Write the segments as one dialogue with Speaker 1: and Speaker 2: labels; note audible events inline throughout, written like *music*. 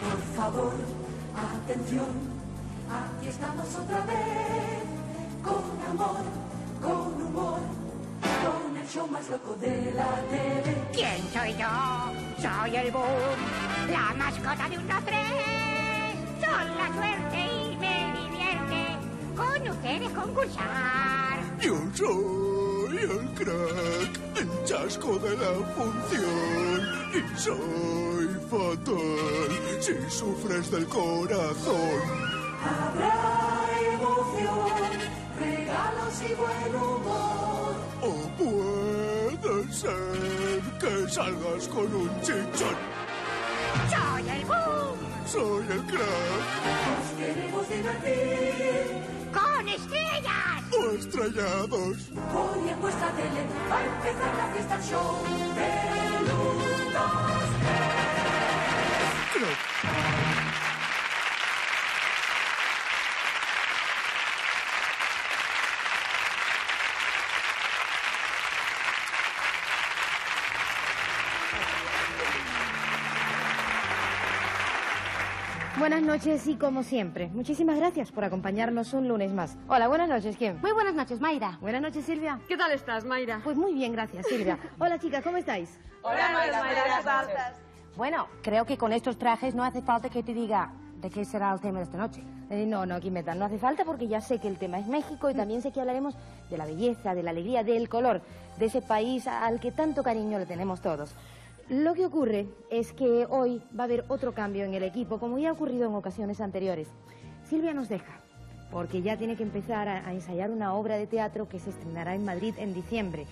Speaker 1: Por favor, atención, aquí estamos otra vez, con amor, con humor, con el show más loco de la tele.
Speaker 2: ¿Quién soy yo? Soy el boom, la mascota de un tren. Son la suerte y me divierte con ustedes concursar.
Speaker 3: Yo soy el crack, el chasco de la función. Y soy fatal si sufres del corazón.
Speaker 1: Habrá emoción, regalos y buen humor.
Speaker 3: O puede ser que salgas con un chichón.
Speaker 2: Soy el boom,
Speaker 3: Soy el crack
Speaker 1: Nos queremos divertir.
Speaker 2: con estrellas.
Speaker 3: O estrellados.
Speaker 1: Hoy en vuestra tele va a empezar la fiesta show del
Speaker 4: Buenas noches y como siempre, muchísimas gracias por acompañarnos un lunes más. Hola, buenas noches, ¿quién?
Speaker 5: Muy buenas noches, Mayra.
Speaker 4: Buenas noches, Silvia.
Speaker 6: ¿Qué tal estás, Mayra?
Speaker 4: Pues muy bien, gracias, Silvia. *laughs* Hola, chicas, ¿cómo estáis?
Speaker 6: Hola, Mayra, ¿qué tal?
Speaker 5: Bueno, creo que con estos trajes no hace falta que te diga de qué será el tema de esta noche.
Speaker 4: Eh, no, no, Quimeta, no hace falta porque ya sé que el tema es México y también sé que hablaremos de la belleza, de la alegría, del color, de ese país al que tanto cariño le tenemos todos. Lo que ocurre es que hoy va a haber otro cambio en el equipo, como ya ha ocurrido en ocasiones anteriores. Silvia nos deja, porque ya tiene que empezar a, ensayar una obra de teatro que se estrenará en Madrid en diciembre.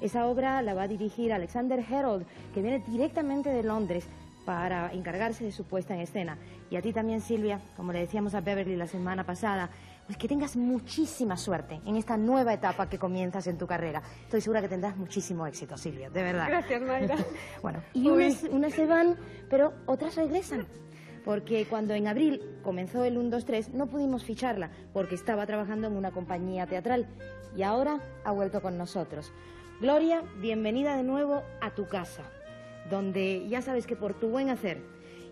Speaker 4: Esa obra la va a dirigir Alexander Herold, que viene directamente de Londres para encargarse de su puesta en escena. Y a ti también, Silvia, como le decíamos a Beverly la semana pasada, pues que tengas muchísima suerte en esta nueva etapa que comienzas en tu carrera. Estoy segura que tendrás muchísimo éxito, Silvia, de verdad.
Speaker 6: Gracias, Mayra. *laughs*
Speaker 4: Bueno, y unas, unas se van, pero otras regresan. Porque cuando en abril comenzó el 1, 2, 3, no pudimos ficharla porque estaba trabajando en una compañía teatral y ahora ha vuelto con nosotros. Gloria, bienvenida de nuevo a tu casa, donde ya sabes que por tu buen hacer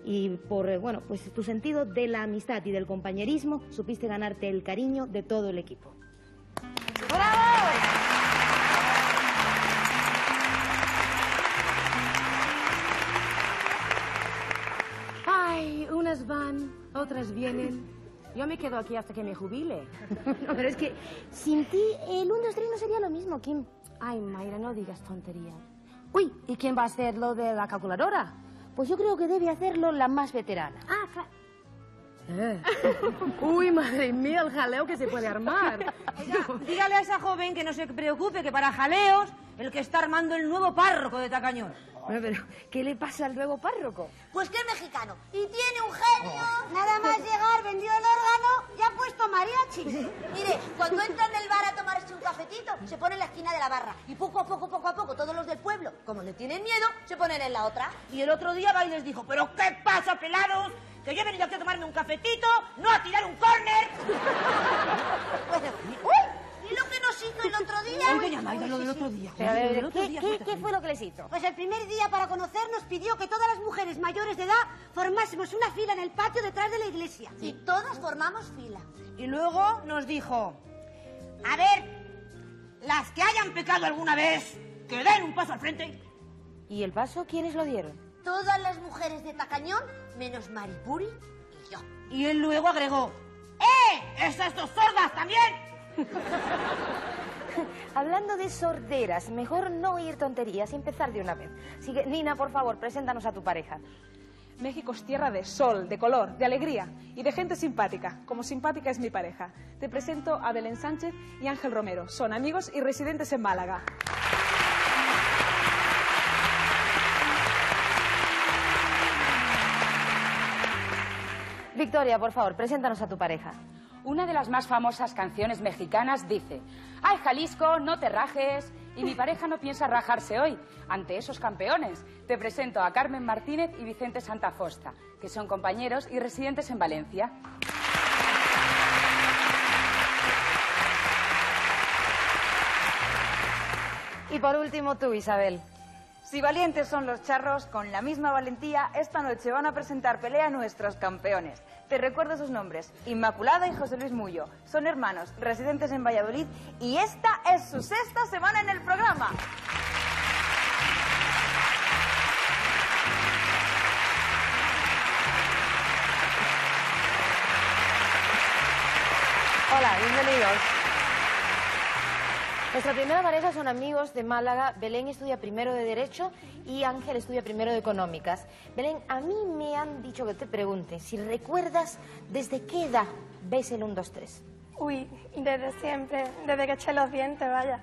Speaker 4: y por eh, bueno, pues tu sentido de la amistad y del compañerismo supiste ganarte el cariño de todo el equipo.
Speaker 5: Ay, unas van, otras vienen. Yo me quedo aquí hasta que me jubile. *laughs*
Speaker 4: No, pero es que sin ti el 1, 2, 3 no sería lo mismo, Kim.
Speaker 5: Ay, Mayra, no digas tonterías. Uy, ¿y quién va a hacer lo de la calculadora?
Speaker 4: Pues yo creo que debe hacerlo la más veterana.
Speaker 5: Ah, claro. *laughs* Uy, madre mía, el jaleo que se puede armar.
Speaker 7: Dígale a esa joven que no se preocupe, que para jaleos, el que está armando el nuevo párroco de Tacañón.
Speaker 4: Bueno, pero ¿qué le pasa al nuevo párroco?
Speaker 8: Pues que es mexicano y tiene un genio. Nada más llegar, vendió el órgano y ha puesto mariachi. *laughs* Mire, cuando entra en el bar a tomarse un cafetito, se pone en la esquina de la barra. Y poco a poco, poco a poco, todos los del pueblo, como le tienen miedo, se ponen en la otra.
Speaker 7: Y el otro día va y les dijo, ¿pero qué pasa, pelados? Que yo he venido aquí a tomarme un cafetito, no a tirar un córner. *laughs*
Speaker 8: Bueno, ¡uy! ¿Y lo que nos hizo el otro día?
Speaker 7: Ay, doña Mayra, lo del otro día.
Speaker 4: Pero, ¿qué,
Speaker 7: día
Speaker 4: qué-
Speaker 7: fue
Speaker 4: qué fue lo que les hizo?
Speaker 8: Pues el primer día para conocernos pidió que todas las mujeres mayores de edad formásemos una fila en el patio detrás de la iglesia. Y todas formamos fila.
Speaker 7: Y luego nos dijo, a ver, las que hayan pecado alguna vez, que den un paso al frente.
Speaker 4: ¿Y el paso quiénes lo dieron?
Speaker 8: Todas las mujeres de Tacañón, menos Maripuri y yo.
Speaker 7: Y él luego agregó, ¡eh! ¡Esas dos sordas también! *laughs*
Speaker 4: Hablando de sorderas, mejor no oír tonterías y empezar de una vez. Así que, Nina, por favor, preséntanos a tu pareja.
Speaker 6: México es tierra de sol, de color, de alegría y de gente simpática. Como simpática es mi pareja. Te presento a Belén Sánchez y Ángel Romero. Son amigos y residentes en Málaga.
Speaker 4: Victoria, por favor, preséntanos a tu pareja.
Speaker 9: Una de las más famosas canciones mexicanas dice, ay Jalisco, no te rajes, y mi pareja no piensa rajarse hoy ante esos campeones. Te presento a Carmen Martínez y Vicente Santafosta, que son compañeros y residentes en Valencia.
Speaker 4: por último tú, Isabel.
Speaker 10: Si valientes son los charros, con la misma valentía, esta noche van a presentar pelea a nuestros campeones. Te recuerdo sus nombres, Inmaculada y José Luis Mullo. Son hermanos, residentes en Valladolid, y esta es su sexta semana en el programa.
Speaker 4: Hola, bienvenidos. Nuestra primera pareja son amigos de Málaga. Belén estudia primero de Derecho y Ángel estudia primero de Económicas. Belén, a mí me han dicho que te pregunte si recuerdas desde qué edad ves el 1, 2, 3.
Speaker 11: Uy, desde siempre, desde que eché los dientes, vaya.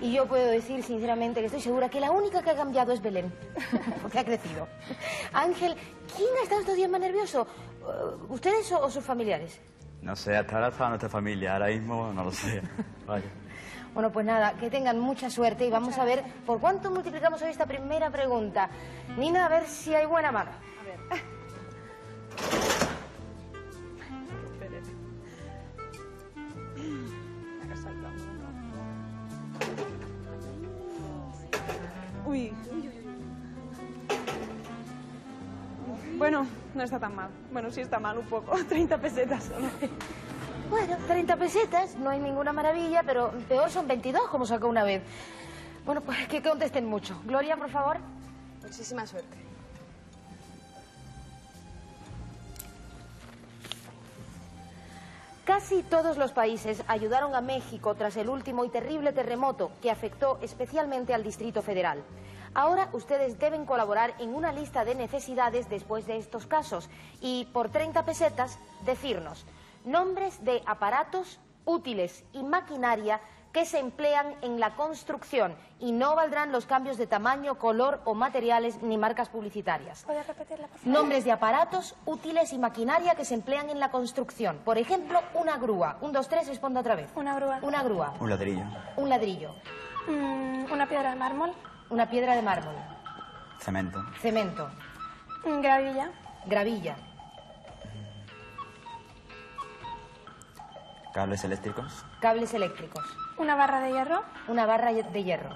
Speaker 4: Y yo puedo decir sinceramente que estoy segura que la única que ha cambiado es Belén, *laughs* porque ha crecido. Ángel, ¿quién ha estado estos días más nervioso? ¿Ustedes o, o sus familiares?
Speaker 12: No sé, hasta ahora estaba nuestra familia, ahora mismo no lo sé. *laughs* Vaya.
Speaker 4: Bueno, pues nada, que tengan mucha suerte y vamos a ver por cuánto multiplicamos hoy esta primera pregunta. Nina, a ver si hay buena mano.
Speaker 6: Uy. Bueno, no está tan mal. Bueno, sí está mal un poco. *laughs* 30 pesetas solo.
Speaker 4: Bueno, 30 pesetas, no hay ninguna maravilla, pero peor son 22, como sacó una vez. Bueno, pues que contesten mucho. Gloria, por favor.
Speaker 5: Muchísima suerte.
Speaker 4: Casi todos los países ayudaron a México tras el último y terrible terremoto que afectó especialmente al Distrito Federal. Ahora ustedes deben colaborar en una lista de necesidades después de estos casos y por 30 pesetas decirnos nombres de aparatos útiles y maquinaria que se emplean en la construcción y no valdrán los cambios de tamaño, color o materiales ni marcas publicitarias.
Speaker 11: ¿Puedes repetirla, por favor?
Speaker 4: Nombres de aparatos útiles y maquinaria que se emplean en la construcción. Por ejemplo, una grúa. Un, dos, tres, responda otra vez.
Speaker 11: Una grúa.
Speaker 4: Una grúa.
Speaker 12: Un ladrillo.
Speaker 4: Un ladrillo.
Speaker 11: Mm, una piedra de mármol.
Speaker 4: Una piedra de mármol.
Speaker 12: Cemento.
Speaker 4: Cemento.
Speaker 11: Mm, gravilla.
Speaker 4: Gravilla.
Speaker 12: Cables eléctricos.
Speaker 4: Cables eléctricos.
Speaker 11: Una barra de hierro.
Speaker 4: Una barra de hierro.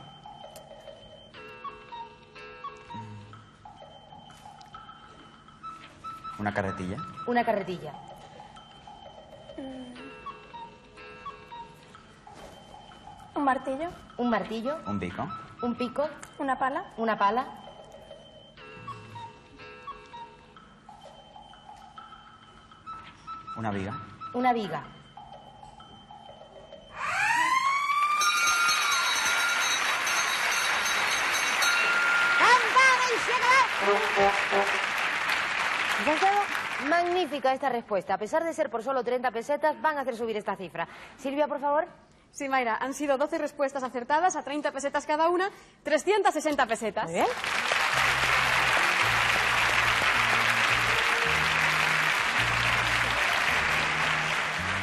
Speaker 12: Una carretilla.
Speaker 4: Una carretilla.
Speaker 11: Un martillo.
Speaker 4: Un martillo.
Speaker 12: Un pico.
Speaker 4: Un pico.
Speaker 11: Una pala.
Speaker 4: Una pala.
Speaker 12: Una viga.
Speaker 4: Una viga. Ha magnífica esta respuesta. A pesar de ser por solo 30 pesetas, van a hacer subir esta cifra. Silvia, por favor.
Speaker 13: Sí, Mayra, han sido 12 respuestas acertadas a 30 pesetas cada una, 360 pesetas.
Speaker 4: Muy bien.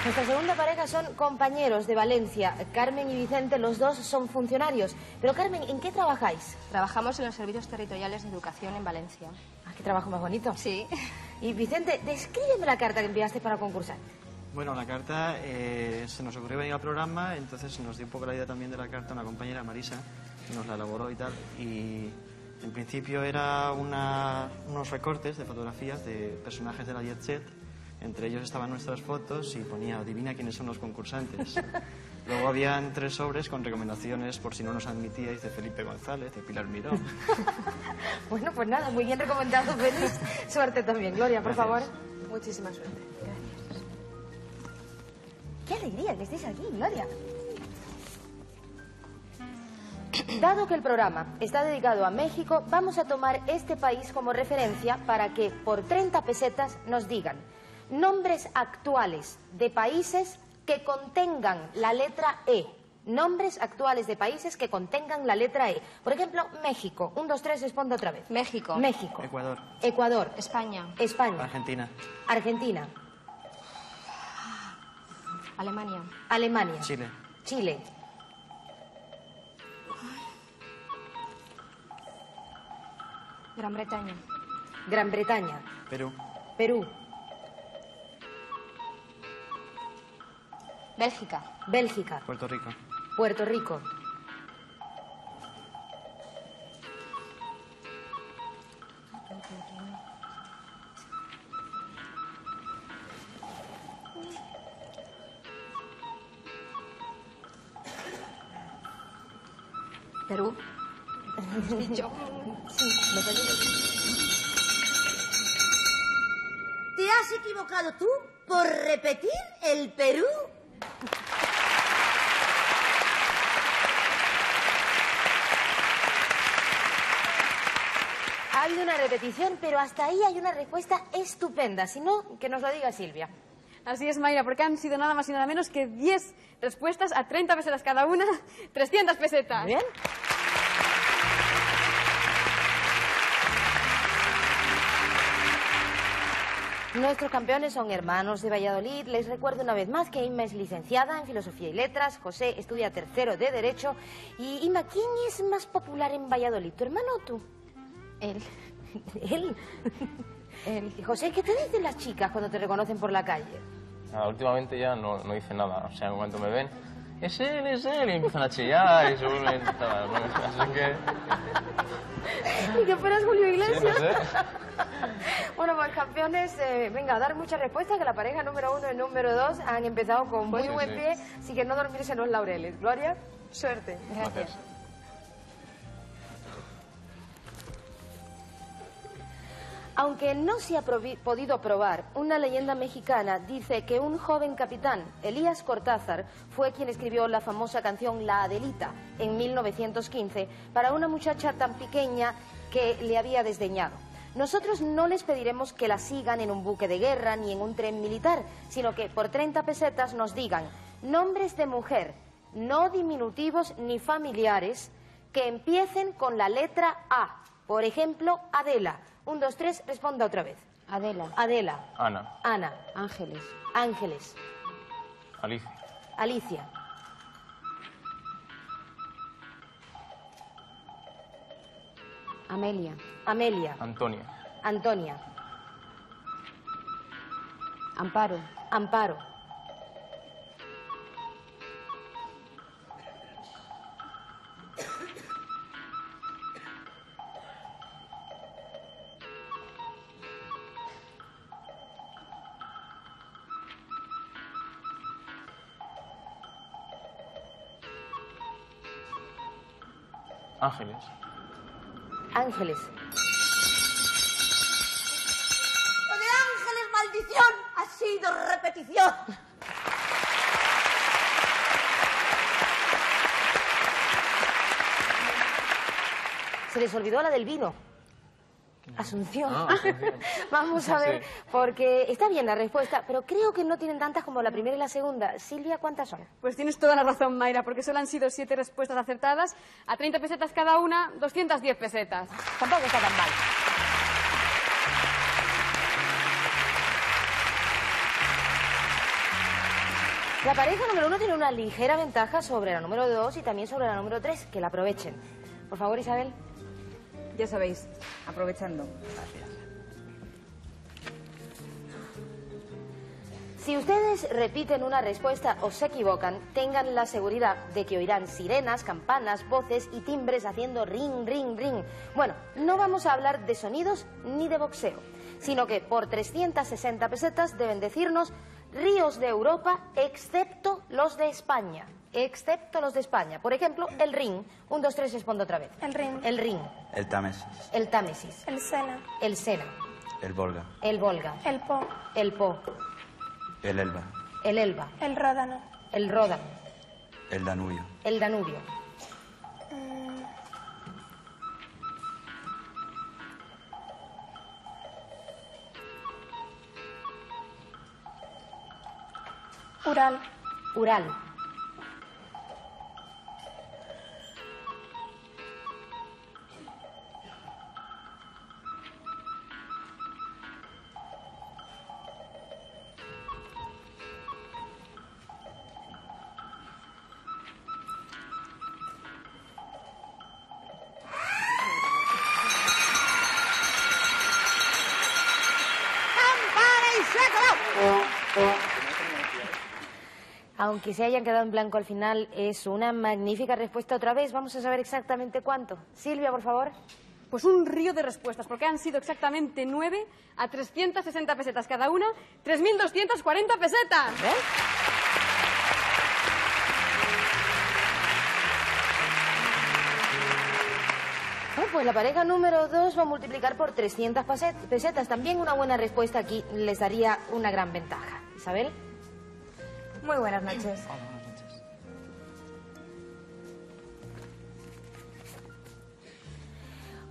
Speaker 4: Nuestra segunda pareja son compañeros de Valencia. Carmen y Vicente, los dos son funcionarios. Pero Carmen, ¿en qué trabajáis?
Speaker 5: Trabajamos en los servicios territoriales de educación en Valencia.
Speaker 4: Ah, qué trabajo más bonito.
Speaker 5: Sí.
Speaker 4: Y Vicente, descríbeme la carta que enviaste para concursar.
Speaker 14: Bueno, la carta eh, se nos ocurrió venir al programa, entonces nos dio un poco la idea también de la carta una compañera, Marisa, que nos la elaboró y tal. Y en principio era una- unos recortes de fotografías de personajes de la Jet Set. Entre ellos estaban nuestras fotos y ponía, adivina quiénes son los concursantes. *laughs* Luego habían tres sobres con recomendaciones por si no nos admitíais de Felipe González, de Pilar Miró. *laughs*
Speaker 4: Bueno, pues nada, muy bien recomendado, feliz. Suerte también. Gloria, por
Speaker 14: Gracias.
Speaker 4: favor.
Speaker 5: Muchísima suerte.
Speaker 4: Qué alegría que estéis aquí, Gloria. Dado que el programa está dedicado a México, vamos a tomar este país como referencia para que por 30 pesetas nos digan nombres actuales de países que contengan la letra E. Nombres actuales de países que contengan la letra E. Por ejemplo, México. Un, dos, tres, responde otra vez.
Speaker 5: México.
Speaker 4: México.
Speaker 14: Ecuador,
Speaker 4: Ecuador.
Speaker 5: España.
Speaker 4: España.
Speaker 14: Argentina,
Speaker 4: Argentina.
Speaker 5: Alemania.
Speaker 4: Alemania.
Speaker 14: Chile,
Speaker 4: Chile.
Speaker 5: Gran Bretaña.
Speaker 4: Gran Bretaña.
Speaker 14: Perú,
Speaker 4: Perú.
Speaker 5: Bélgica.
Speaker 4: Bélgica.
Speaker 14: Puerto Rico.
Speaker 4: Puerto Rico.
Speaker 11: Perú.
Speaker 8: ¿Te has equivocado tú por repetir el Perú?
Speaker 4: Ha habido una repetición, pero hasta ahí hay una respuesta estupenda. Si no, que nos lo diga Silvia.
Speaker 13: Así es, Mayra, porque han sido nada más y nada menos que 10 respuestas a 30 pesetas cada una, 300 pesetas.
Speaker 4: Bien. Nuestros campeones son hermanos de Valladolid. Les recuerdo una vez más que Inma es licenciada en Filosofía y Letras, José estudia tercero de Derecho. Y Inma, ¿quién es más popular en Valladolid, tu hermano o tú?
Speaker 11: Él. *laughs*
Speaker 4: Él. Él. Y José, ¿qué te dicen las chicas cuando te reconocen por la calle?
Speaker 15: Nada, últimamente ya no, no dice nada. O sea, en cuanto me ven, es él, es él, y empiezan a chillar y se vuelven... tal, bueno, Así que...
Speaker 4: ¿Y que fueras Julio
Speaker 15: Sí,
Speaker 4: Iglesias?
Speaker 15: no sé. *laughs* *laughs*
Speaker 4: Bueno, pues campeones, eh, venga, a dar muchas respuestas, que la pareja número uno y número dos han empezado con muy
Speaker 15: Sí,
Speaker 4: buen
Speaker 15: sí.
Speaker 4: pie, así que no dormirse en los laureles. Gloria, suerte.
Speaker 15: Gracias.
Speaker 4: Aunque no se ha podido probar, una leyenda mexicana dice que un joven capitán, Elías Cortázar, fue quien escribió la famosa canción La Adelita en 1915 para una muchacha tan pequeña que le había desdeñado. Nosotros no les pediremos que la sigan en un buque de guerra ni en un tren militar, sino que por 30 pesetas nos digan nombres de mujer, no diminutivos ni familiares, que empiecen con la letra A. Por ejemplo, Adela. Un, dos, tres, responda otra vez.
Speaker 11: Adela.
Speaker 4: Adela.
Speaker 15: Ana,
Speaker 4: Ana.
Speaker 11: Ángeles.
Speaker 4: Ángeles.
Speaker 15: Alicia,
Speaker 4: Alicia.
Speaker 11: Amelia.
Speaker 4: Amelia.
Speaker 15: Antonia,
Speaker 4: Antonia.
Speaker 11: Amparo.
Speaker 4: Amparo.
Speaker 15: Ángeles,
Speaker 4: Ángeles.
Speaker 8: Lo de ángeles, maldición, ha sido repetición.
Speaker 4: Se les olvidó la del vino. Asunción.
Speaker 15: Ah, *laughs* Asunción.
Speaker 4: Vamos a ver, porque está bien la respuesta, pero creo que no tienen tantas como la primera y la segunda. Silvia, ¿cuántas son?
Speaker 13: Pues tienes toda la razón, Mayra, porque solo han sido siete respuestas acertadas. A 30 pesetas cada una, 210 pesetas.
Speaker 4: Tampoco está tan mal. La pareja número uno tiene una ligera ventaja sobre la número dos y también sobre la número tres. Que la aprovechen. Por favor, Isabel.
Speaker 10: Ya sabéis, aprovechando.
Speaker 4: Si ustedes repiten una respuesta o se equivocan, tengan la seguridad de que oirán sirenas, campanas, voces y timbres haciendo ring, ring, ring. Bueno, no vamos a hablar de sonidos ni de boxeo, sino que por 360 pesetas deben decirnos ríos de Europa excepto los de España. Excepto los de España. Por ejemplo, el Rin. Un, dos, tres, respondo otra vez.
Speaker 11: El Rin.
Speaker 4: El Rin.
Speaker 12: El Támesis,
Speaker 4: El Támesis.
Speaker 11: El Sena.
Speaker 4: El Sena.
Speaker 12: el Volga,
Speaker 4: El Volga.
Speaker 11: El Po.
Speaker 4: El Po.
Speaker 12: el Elba,
Speaker 4: El Elba.
Speaker 11: El Ródano.
Speaker 4: El Ródano.
Speaker 12: el Danubio,
Speaker 4: El Danubio.
Speaker 11: Mm, Ural.
Speaker 4: Ural. Aunque se hayan quedado en blanco al final, es una magnífica respuesta otra vez. Vamos a saber exactamente cuánto. Silvia, por favor.
Speaker 13: Pues un río de respuestas, porque han sido exactamente 9 a 360 pesetas cada una, 3.240 pesetas.
Speaker 4: pues la pareja número dos va a multiplicar por 300 pase- pesetas. También una buena respuesta aquí les daría una gran ventaja. Isabel.
Speaker 10: Muy buenas noches.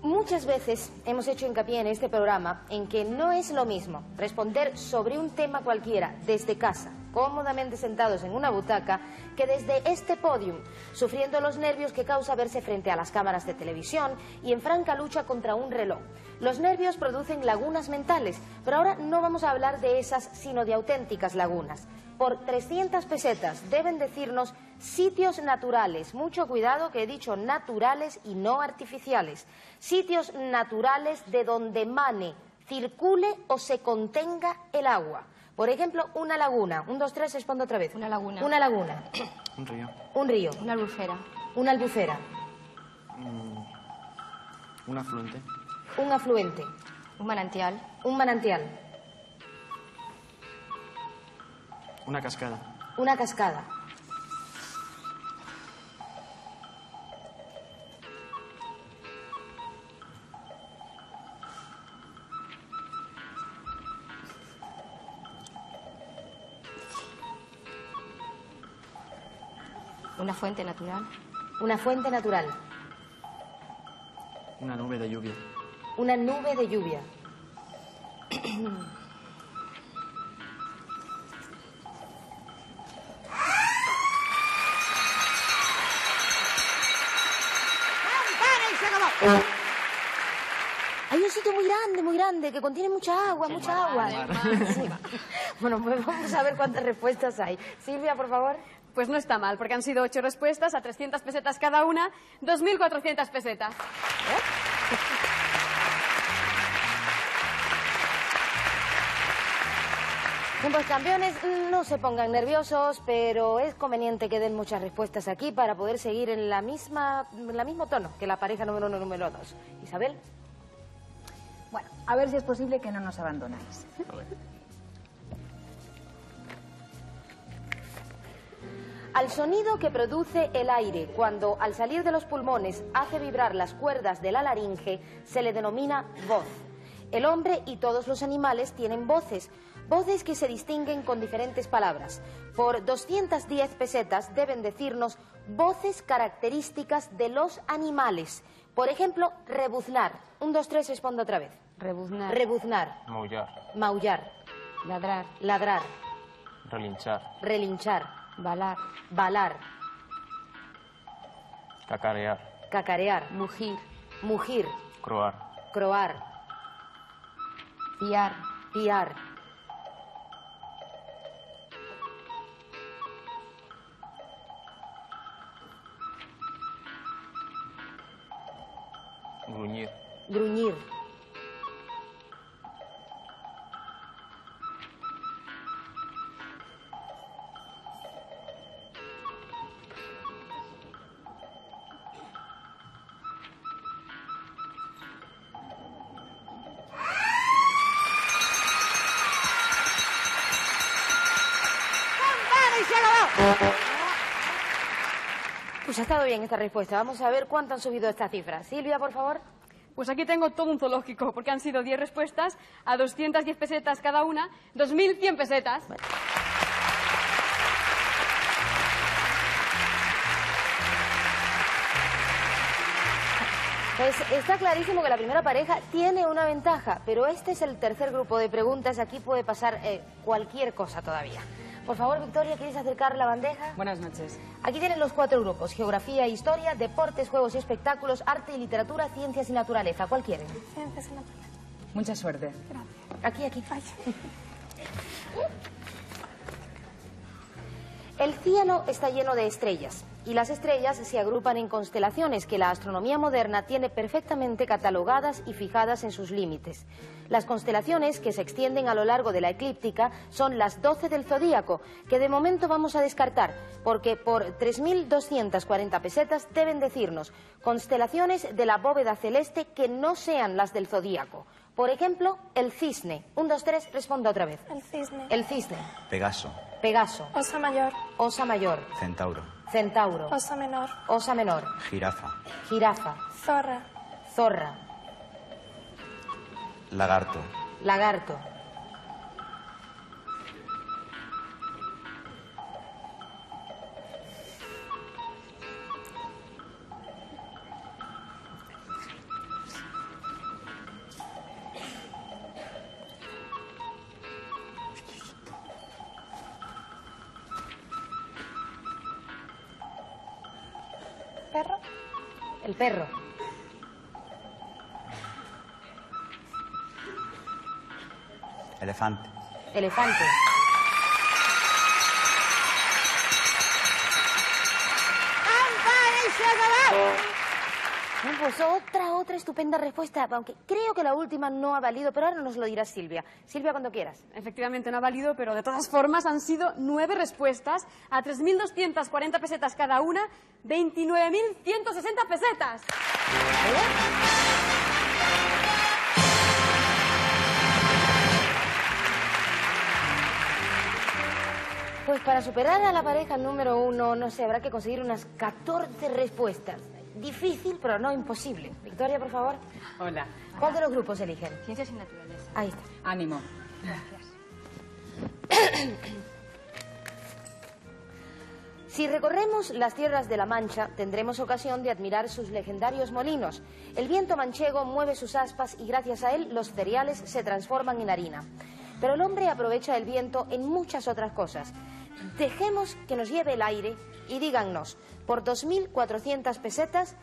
Speaker 4: Muchas veces hemos hecho hincapié en este programa en que no es lo mismo responder sobre un tema cualquiera desde casa, cómodamente sentados en una butaca, que desde este podium, sufriendo los nervios que causa verse frente a las cámaras de televisión y en franca lucha contra un reloj. Los nervios producen lagunas mentales, pero ahora no vamos a hablar de esas, sino de auténticas lagunas. Por 300 pesetas deben decirnos sitios naturales, mucho cuidado que he dicho naturales y no artificiales, sitios naturales de donde mane, circule o se contenga el agua. Por ejemplo, una laguna. Un, dos, tres, respondo otra vez. Una laguna. Una laguna.
Speaker 14: Un río.
Speaker 4: Un río. Una albufera. Una albufera.
Speaker 14: Mm, un afluente.
Speaker 4: Un afluente. Un manantial. Un manantial.
Speaker 14: Una cascada.
Speaker 4: Una cascada.
Speaker 11: Una fuente natural.
Speaker 4: Una fuente natural.
Speaker 14: Una nube de lluvia.
Speaker 4: Una nube de lluvia. Hay un sitio muy grande, muy grande, que contiene mucha agua, mucha agua. Sí. *laughs* Bueno, pues vamos a ver cuántas respuestas hay. Silvia, por favor.
Speaker 13: Pues no está mal, porque han sido ocho respuestas a 300 pesetas cada una, 2.400 pesetas.
Speaker 4: Bien, pues campeones, no se pongan nerviosos, pero es conveniente que den muchas respuestas aquí para poder seguir en la misma, en la mismo tono que la pareja número uno, número dos. Isabel.
Speaker 10: Bueno, a ver si es posible que no nos abandonáis.
Speaker 4: Al sonido que produce el aire cuando al salir de los pulmones hace vibrar las cuerdas de la laringe se le denomina voz. El hombre y todos los animales tienen voces, voces que se distinguen con diferentes palabras. Por 210 pesetas deben decirnos voces características de los animales. Por ejemplo, rebuznar. Un, dos, tres, respondo otra vez.
Speaker 11: Rebuznar.
Speaker 4: Rebuznar.
Speaker 15: Maullar,
Speaker 4: Maullar.
Speaker 11: Ladrar.
Speaker 4: Ladrar.
Speaker 15: relinchar,
Speaker 4: Relinchar.
Speaker 11: Balar.
Speaker 4: Balar.
Speaker 15: cacarear,
Speaker 4: Cacarear.
Speaker 11: Mugir.
Speaker 4: Mugir.
Speaker 15: croar,
Speaker 4: Croar.
Speaker 11: Piar.
Speaker 4: Piar.
Speaker 15: gruñir,
Speaker 4: Gruñir. Estado bien esta respuesta. Vamos a ver cuánto han subido estas cifras. Silvia, por favor.
Speaker 13: Pues aquí tengo todo un zoológico, porque han sido 10 respuestas a 210 pesetas cada una, 2.100 pesetas.
Speaker 4: Pues está clarísimo que la primera pareja tiene una ventaja, pero este es el tercer grupo de preguntas. Aquí puede pasar eh, cualquier cosa todavía. Por favor, Victoria, ¿quieres acercar la bandeja?
Speaker 16: Buenas noches.
Speaker 4: Aquí tienen los cuatro grupos, geografía e historia, deportes, juegos y espectáculos, arte y literatura, ciencias y naturaleza. ¿Cuál quieren?
Speaker 11: Ciencias y naturaleza.
Speaker 16: Mucha suerte.
Speaker 4: Aquí, aquí. El cielo está lleno de estrellas y las estrellas se agrupan en constelaciones que la astronomía moderna tiene perfectamente catalogadas y fijadas en sus límites. Las constelaciones que se extienden a lo largo de la eclíptica son las 12 del zodíaco, que de momento vamos a descartar, porque por 3.240 pesetas deben decirnos constelaciones de la bóveda celeste que no sean las del zodíaco. Por ejemplo, el cisne. Un, dos, tres, responda otra vez.
Speaker 11: El cisne.
Speaker 4: El cisne.
Speaker 12: Pegaso,
Speaker 4: Pegaso.
Speaker 11: Osa mayor.
Speaker 4: Osa mayor.
Speaker 12: centauro,
Speaker 4: Centauro.
Speaker 11: Osa menor.
Speaker 4: Osa menor.
Speaker 12: jirafa,
Speaker 4: Jirafa.
Speaker 11: Zorra.
Speaker 4: Zorra.
Speaker 12: Lagarto.
Speaker 4: Lagarto. El perro.
Speaker 12: Elefante.
Speaker 4: Elefante.
Speaker 8: ¡Campana y se acabó!
Speaker 4: Bueno, pues otra, otra estupenda respuesta, aunque creo que la última no ha valido, pero ahora nos lo dirá Silvia. Silvia, cuando quieras.
Speaker 13: Efectivamente no ha valido, pero de todas formas han sido nueve respuestas a 3.240 pesetas cada una, 29.160 pesetas.
Speaker 4: Pues para superar a la pareja número uno, no sé, habrá que conseguir unas 14 respuestas. Difícil, pero no imposible. Victoria, por favor.
Speaker 9: Hola.
Speaker 4: ¿Cuál de los grupos eligen?
Speaker 9: Ciencias y naturaleza.
Speaker 4: Ahí está.
Speaker 9: Ánimo.
Speaker 4: Si recorremos las tierras de la Mancha, tendremos ocasión de admirar sus legendarios molinos. El viento manchego mueve sus aspas y gracias a él los cereales se transforman en harina. Pero el hombre aprovecha el viento en muchas otras cosas. Dejemos que nos lleve el aire y díganos, por 2.400 pesetas,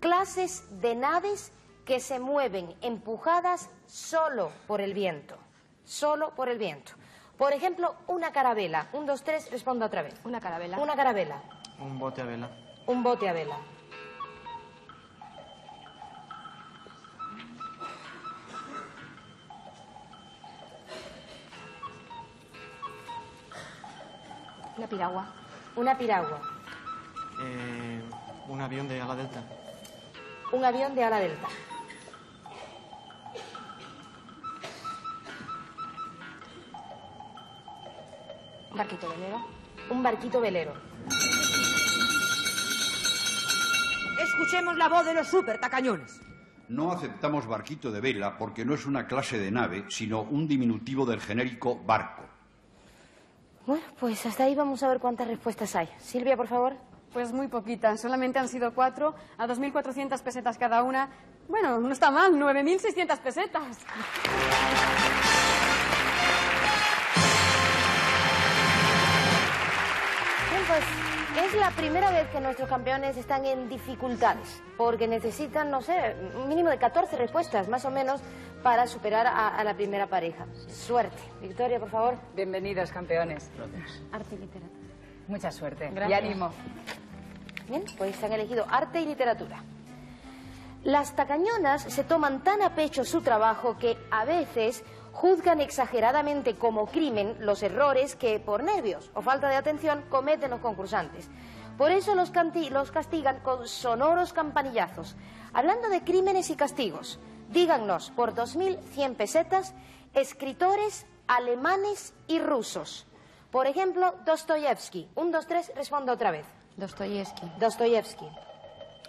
Speaker 4: clases de naves que se mueven empujadas solo por el viento. Solo por el viento. Por ejemplo, una carabela. Un, dos, tres, responda otra vez.
Speaker 13: Una carabela.
Speaker 4: Una carabela.
Speaker 14: Un bote a vela.
Speaker 4: Un bote a vela.
Speaker 13: Una piragua.
Speaker 4: Una piragua.
Speaker 14: Eh, un avión de ala delta.
Speaker 4: Un avión de ala delta.
Speaker 13: Un barquito velero.
Speaker 4: Un barquito velero.
Speaker 7: Escuchemos la voz de los super tacañones.
Speaker 16: No aceptamos barquito de vela porque no es una clase de nave, sino un diminutivo del genérico barco.
Speaker 4: Bueno, pues hasta ahí vamos a ver cuántas respuestas hay. Silvia, por favor.
Speaker 13: Pues muy poquitas, solamente han sido cuatro, a 2.400 pesetas cada una. Bueno, no está mal, 9.600 pesetas.
Speaker 4: Bien, pues es la primera vez que nuestros campeones están en dificultades, porque necesitan, no sé, un mínimo de 14 respuestas, más o menos, para superar a, a la primera pareja. Suerte. Victoria, por favor.
Speaker 9: Bienvenidos, campeones.
Speaker 4: Arte y literatura.
Speaker 9: Mucha suerte.
Speaker 4: Gracias.
Speaker 9: Y ánimo.
Speaker 4: Bien, pues han elegido arte y literatura. Las tacañonas se toman tan a pecho su trabajo que a veces juzgan exageradamente como crimen los errores que, por nervios o falta de atención, cometen los concursantes. Por eso los, los castigan con sonoros campanillazos. Hablando de crímenes y castigos, díganos por 2.100 pesetas escritores alemanes y rusos. Por ejemplo, Dostoyevsky. Un, dos, tres, responda otra vez.
Speaker 5: Dostoyevsky.
Speaker 4: Dostoyevsky.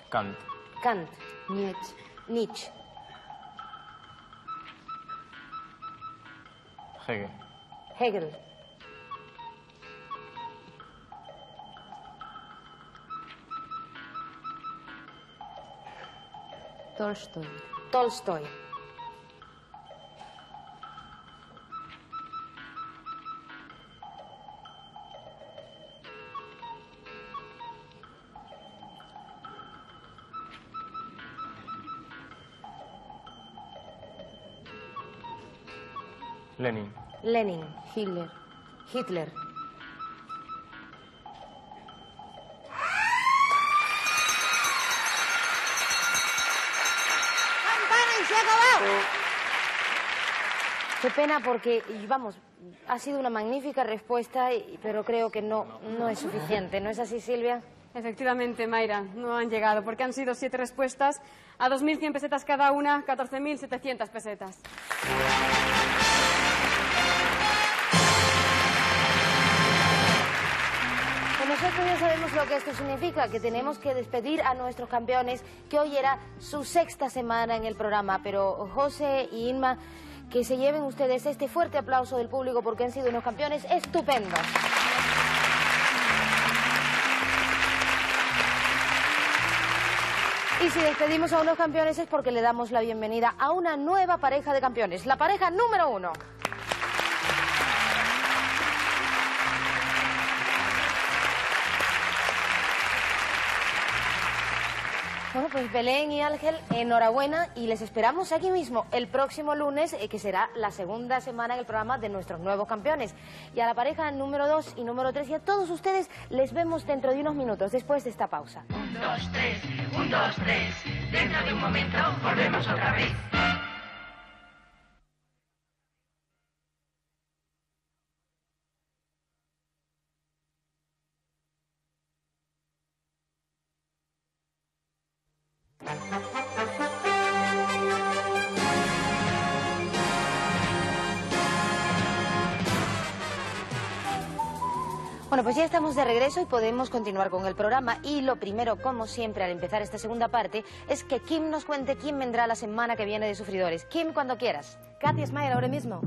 Speaker 15: Kant.
Speaker 4: Kant. Nietzsche. Nietzsche.
Speaker 15: Hegel.
Speaker 4: Hegel.
Speaker 5: Tolstoy.
Speaker 4: Tolstoy.
Speaker 15: Lenin.
Speaker 4: Lenin.
Speaker 5: Hitler.
Speaker 4: Hitler.
Speaker 8: ¡Campana y se acabó!
Speaker 4: Qué pena porque, vamos, ha sido una magnífica respuesta, pero creo que no, no es suficiente. ¿No es así, Silvia?
Speaker 13: Efectivamente, Mayra, no han llegado, porque han sido siete respuestas a 2.100 pesetas cada una, 14.700 pesetas.
Speaker 4: Nosotros ya sabemos lo que esto significa, que tenemos que despedir a nuestros campeones, que hoy era su sexta semana en el programa, pero José y Inma, que se lleven ustedes este fuerte aplauso del público porque han sido unos campeones estupendos. Y si despedimos a unos campeones es porque le damos la bienvenida a una nueva pareja de campeones, la pareja número uno. Bueno, pues Belén y Ángel, enhorabuena y les esperamos aquí mismo el próximo lunes, eh, que será la segunda semana en el programa de nuestros nuevos campeones. Y a la pareja número 2 y número 3 y a todos ustedes les vemos dentro de unos minutos, después de esta pausa.
Speaker 1: Un, dos, tres, un, dos, tres. Dentro de un momento volvemos otra vez.
Speaker 4: Bueno, pues ya estamos de regreso y podemos continuar con el programa. Y lo primero, como siempre, al empezar esta segunda parte, es que Kim nos cuente quién vendrá la semana que viene de Sufridores. Kim, cuando quieras.
Speaker 5: Katy Smile, ahora mismo.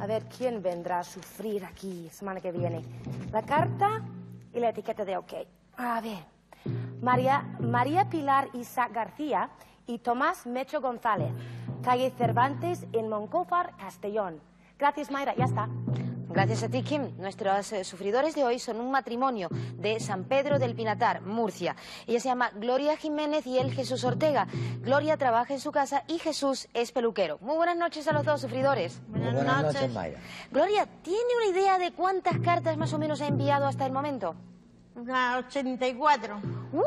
Speaker 5: A ver, ¿quién vendrá a sufrir aquí semana que viene? La carta y la etiqueta de OK. A ver. María, María Pilar Isaac García y Tomás Mecho González. Calle Cervantes en Moncófar, Castellón. Gracias, Mayra. Ya está.
Speaker 4: Gracias a ti, Kim. Nuestros eh, sufridores de hoy son un matrimonio de San Pedro del Pinatar, Murcia. Ella se llama Gloria Jiménez y él Jesús Ortega. Gloria trabaja en su casa y Jesús es peluquero. Muy buenas noches a los dos sufridores.
Speaker 17: Buenas, noches, Mayra.
Speaker 4: Gloria, ¿tiene una idea de cuántas cartas más o menos ha enviado hasta el momento?
Speaker 7: Una 84.
Speaker 4: Uh.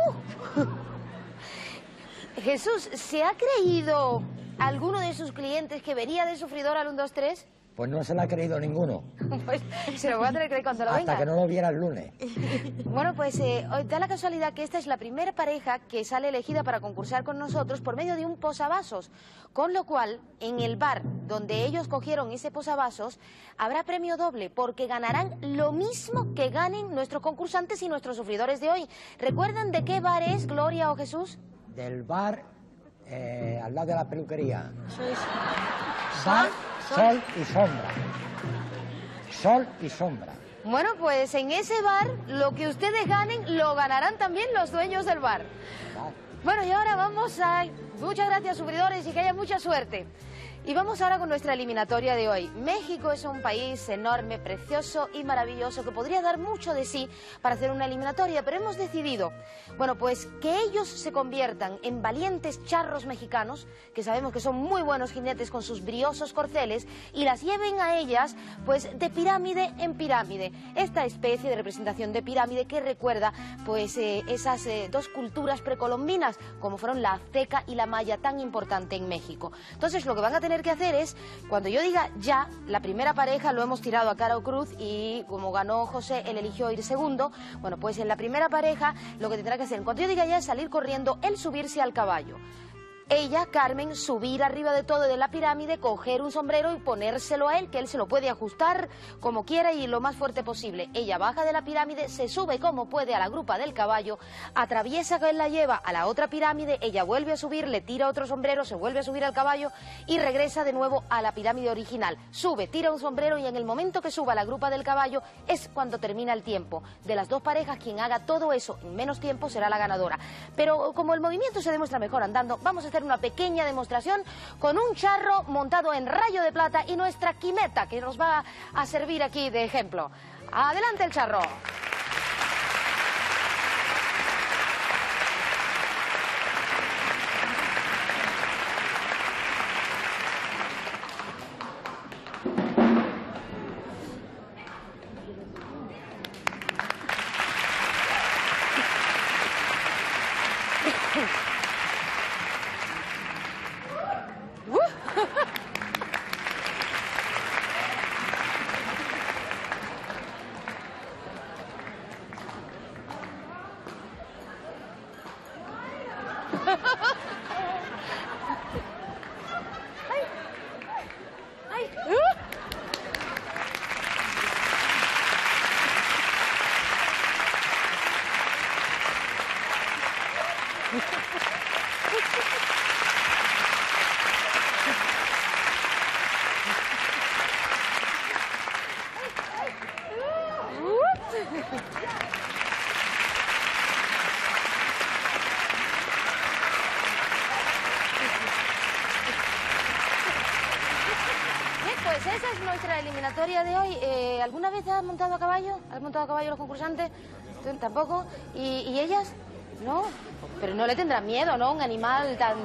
Speaker 4: *laughs* Jesús, ¿se ha creído alguno de sus clientes que venía de sufridor al 123?
Speaker 17: Pues no se lo ha creído ninguno. *laughs*
Speaker 4: Pues se lo voy a tener que creer cuando lo
Speaker 17: Hasta
Speaker 4: venga.
Speaker 17: que no lo viera el lunes. *laughs*
Speaker 4: Bueno, pues eh, da la casualidad que esta es la primera pareja que sale elegida para concursar con nosotros por medio de un posavasos. Con lo cual, en el bar donde ellos cogieron ese posavasos, habrá premio doble porque ganarán lo mismo que ganen nuestros concursantes y nuestros sufridores de hoy. ¿Recuerdan de qué bar es Gloria o Jesús?
Speaker 17: Del bar eh, al lado de la peluquería. Bar, sol y sombra. Sol y sombra.
Speaker 4: Bueno, pues en ese bar lo que ustedes ganen lo ganarán también los dueños del bar. Bueno, y ahora vamos a... Muchas gracias, sufridores, y que haya mucha suerte. Y vamos ahora con nuestra eliminatoria de hoy. México es un país enorme, precioso y maravilloso que podría dar mucho de sí para hacer una eliminatoria, pero hemos decidido, bueno, pues que ellos se conviertan en valientes charros mexicanos, que sabemos que son muy buenos jinetes con sus briosos corceles, y las lleven a ellas, pues de pirámide en pirámide. Esta especie de representación de pirámide que recuerda, pues, eh, esas eh, dos culturas precolombinas, como fueron la azteca y la maya, tan importante en México. Entonces, lo que van a tener que hacer es, cuando yo diga ya, la primera pareja lo hemos tirado a cara o cruz y como ganó José, él eligió ir segundo. Bueno, pues en la primera pareja lo que tendrá que hacer, cuando yo diga ya, es salir corriendo, él subirse al caballo. Ella, Carmen, subir arriba de todo de la pirámide, coger un sombrero y ponérselo a él, que él se lo puede ajustar como quiera y lo más fuerte posible. Ella baja de la pirámide, se sube como puede a la grupa del caballo, atraviesa que él la lleva a la otra pirámide, ella vuelve a subir, le tira otro sombrero, se vuelve a subir al caballo y regresa de nuevo a la pirámide original. Sube, tira un sombrero y en el momento que suba a la grupa del caballo es cuando termina el tiempo. De las dos parejas, quien haga todo eso en menos tiempo será la ganadora. Pero como el movimiento se demuestra mejor andando, vamos a una pequeña demostración con un charro montado en rayo de plata y nuestra quimeta que nos va a servir aquí de ejemplo. Adelante el charro. Es nuestra eliminatoria de hoy. Eh, ¿Alguna vez has montado a caballo? ¿Has montado a caballo los concursantes? ¿Tú tampoco? ¿Y, y ellas? No. Pero no le tendrán miedo, ¿no? Un animal tan,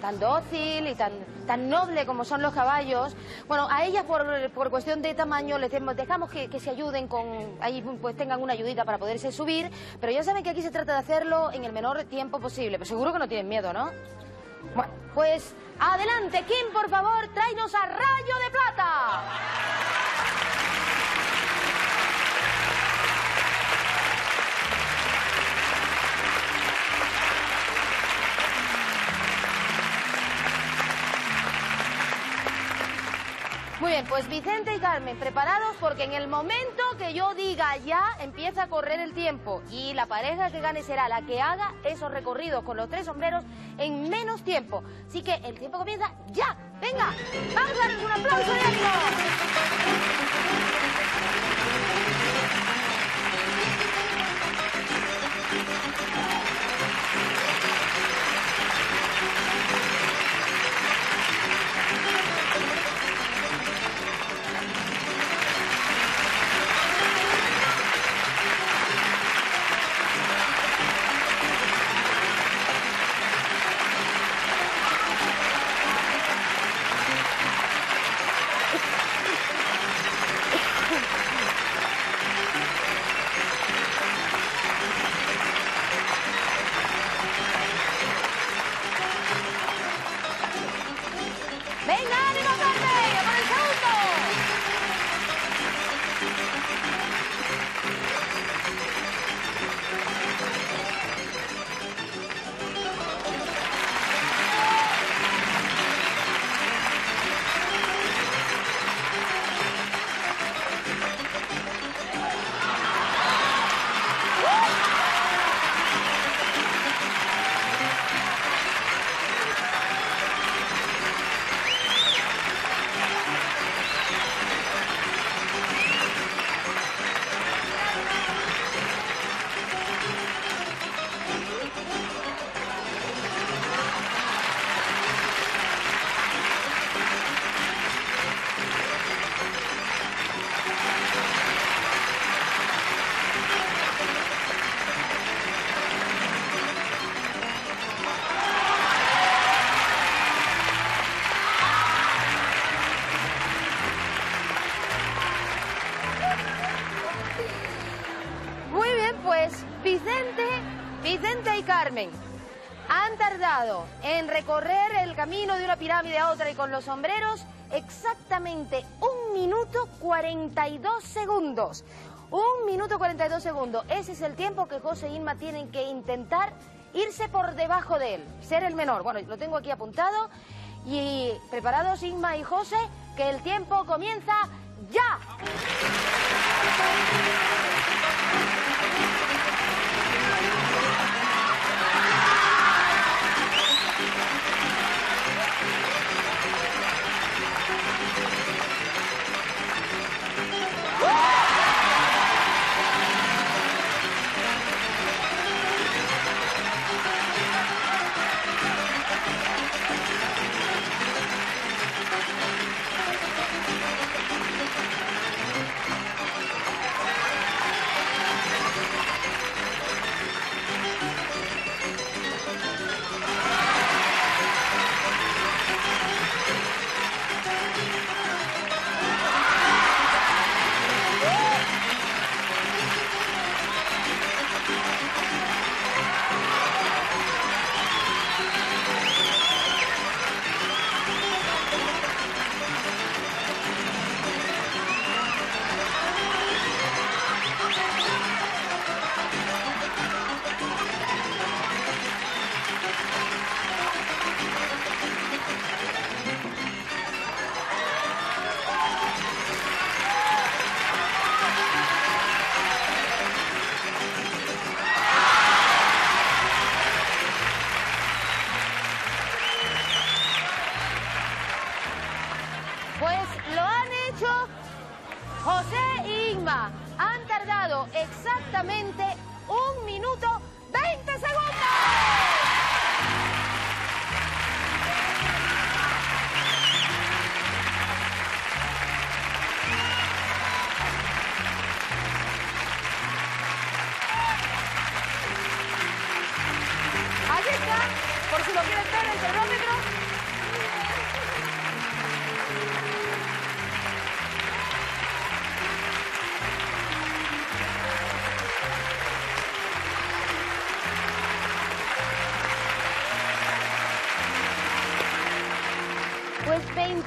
Speaker 4: tan dócil y tan, tan noble como son los caballos. Bueno, a ellas por, por cuestión de tamaño les dejamos, que, que se ayuden con, ahí pues tengan una ayudita para poderse subir, pero ya saben que aquí se trata de hacerlo en el menor tiempo posible. Pero seguro que no tienen miedo, ¿no? Bueno, pues adelante, Kim, por favor, tráenos a Rayo de Plata. Muy bien, pues Vicente y Carmen, preparados porque en el momento que yo diga ya empieza a correr el tiempo y la pareja que gane será la que haga esos recorridos con los tres sombreros en menos tiempo. Así que el tiempo comienza ya. Venga, vamos a darles un aplauso de. En recorrer el camino de una pirámide a otra y con los sombreros exactamente un minuto 42 segundos. Un minuto 42 segundos. Ese es el tiempo que José e Inma tienen que intentar irse por debajo de él, ser el menor. Bueno, lo tengo aquí apuntado. Y preparados Inma y José, que el tiempo comienza ya.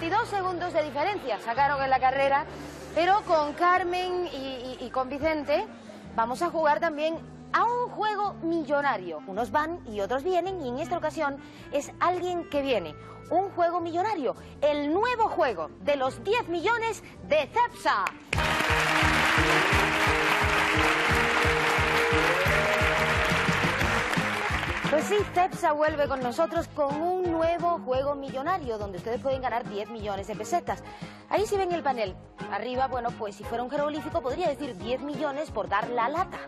Speaker 4: 32 segundos de diferencia sacaron en la carrera, pero con Carmen y, y con Vicente vamos a jugar también a un juego millonario. Unos van y otros vienen y en esta ocasión es alguien que viene. Un juego millonario, el nuevo juego de los 10 millones de CEPSA. Pues sí, Cepsa vuelve con nosotros con un nuevo juego millonario donde ustedes pueden ganar 10 millones de pesetas. Ahí sí ven el panel. Arriba, bueno, pues si fuera un jeroglífico podría decir 10 millones por dar la lata.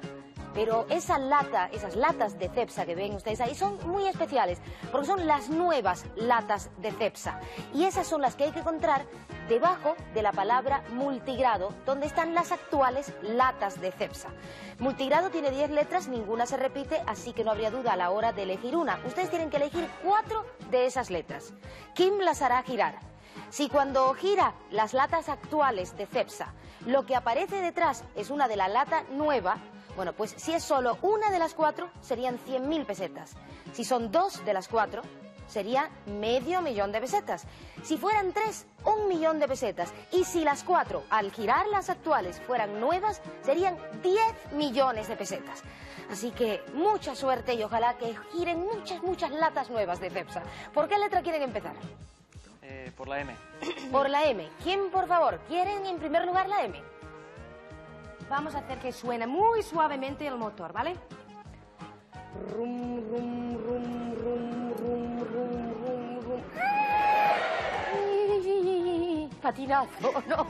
Speaker 4: Pero esas latas de Cepsa que ven ustedes ahí son muy especiales porque son las nuevas latas de Cepsa. Y esas son las que hay que encontrar debajo de la palabra multigrado, donde están las actuales latas de Cepsa. Multigrado tiene 10 letras, ninguna se repite, así que no habría duda a la hora de elegir una. Ustedes tienen que elegir cuatro de esas letras. Kim las hará girar. Si cuando gira las latas actuales de Cepsa, lo que aparece detrás es una de la lata nueva, bueno, pues si es solo una de las cuatro, serían 100.000 pesetas. Si son dos de las cuatro, sería medio millón de pesetas. Si fueran tres, un millón de pesetas. Y si las cuatro, al girar las actuales, fueran nuevas, serían 10 millones de pesetas. Así que mucha suerte y ojalá que giren muchas, muchas latas nuevas de Cepsa. ¿Por qué letra quieren empezar?
Speaker 14: Eh, por la M.
Speaker 4: Por la M. ¿Quién, por favor? ¿Quieren en primer lugar la M? Vamos a hacer que suene muy suavemente el motor, ¿vale? Rum, rum, rum, rum, rum, rum, rum, rum. Patinazo, *laughs* no.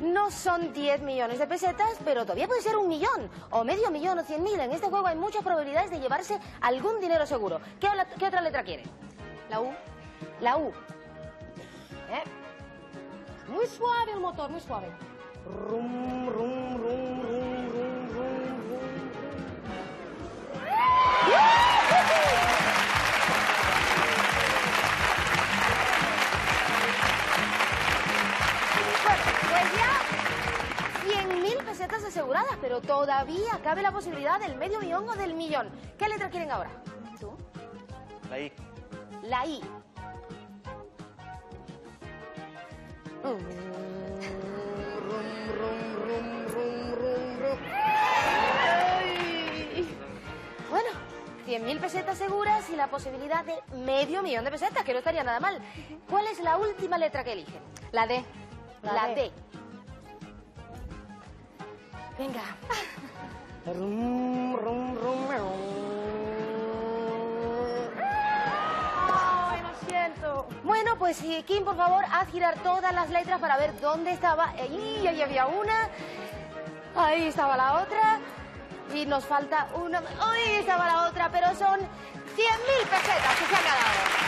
Speaker 4: No son 10 millones de pesetas, pero todavía puede ser un millón, o medio millón, o cien mil. En este juego hay muchas probabilidades de llevarse algún dinero seguro. ¿Qué, ola- qué otra letra quiere? La U. La U. ¿Eh? Muy suave el motor, muy suave. Rum, rum, rum, rum, rum, rum, rum. Bueno, pues ya 100.000 pesetas aseguradas, pero todavía cabe la posibilidad del medio millón o del millón. ¿Qué letra quieren ahora? ¿Tú?
Speaker 14: La I.
Speaker 4: La I. *laughs* Ay. Bueno, 100.000 pesetas seguras y la posibilidad de medio millón de pesetas, que no estaría nada mal. ¿Cuál es la última letra que eligen? La D. La,
Speaker 5: La
Speaker 4: D.
Speaker 5: D.
Speaker 4: Venga. Rum, rum, rum, Bueno, pues Kim, por favor, haz girar todas las letras para ver dónde estaba. Ahí había una. Ahí estaba la otra. Y nos falta una. Ahí estaba la otra, pero son 100.000 pesetas que se han ganado.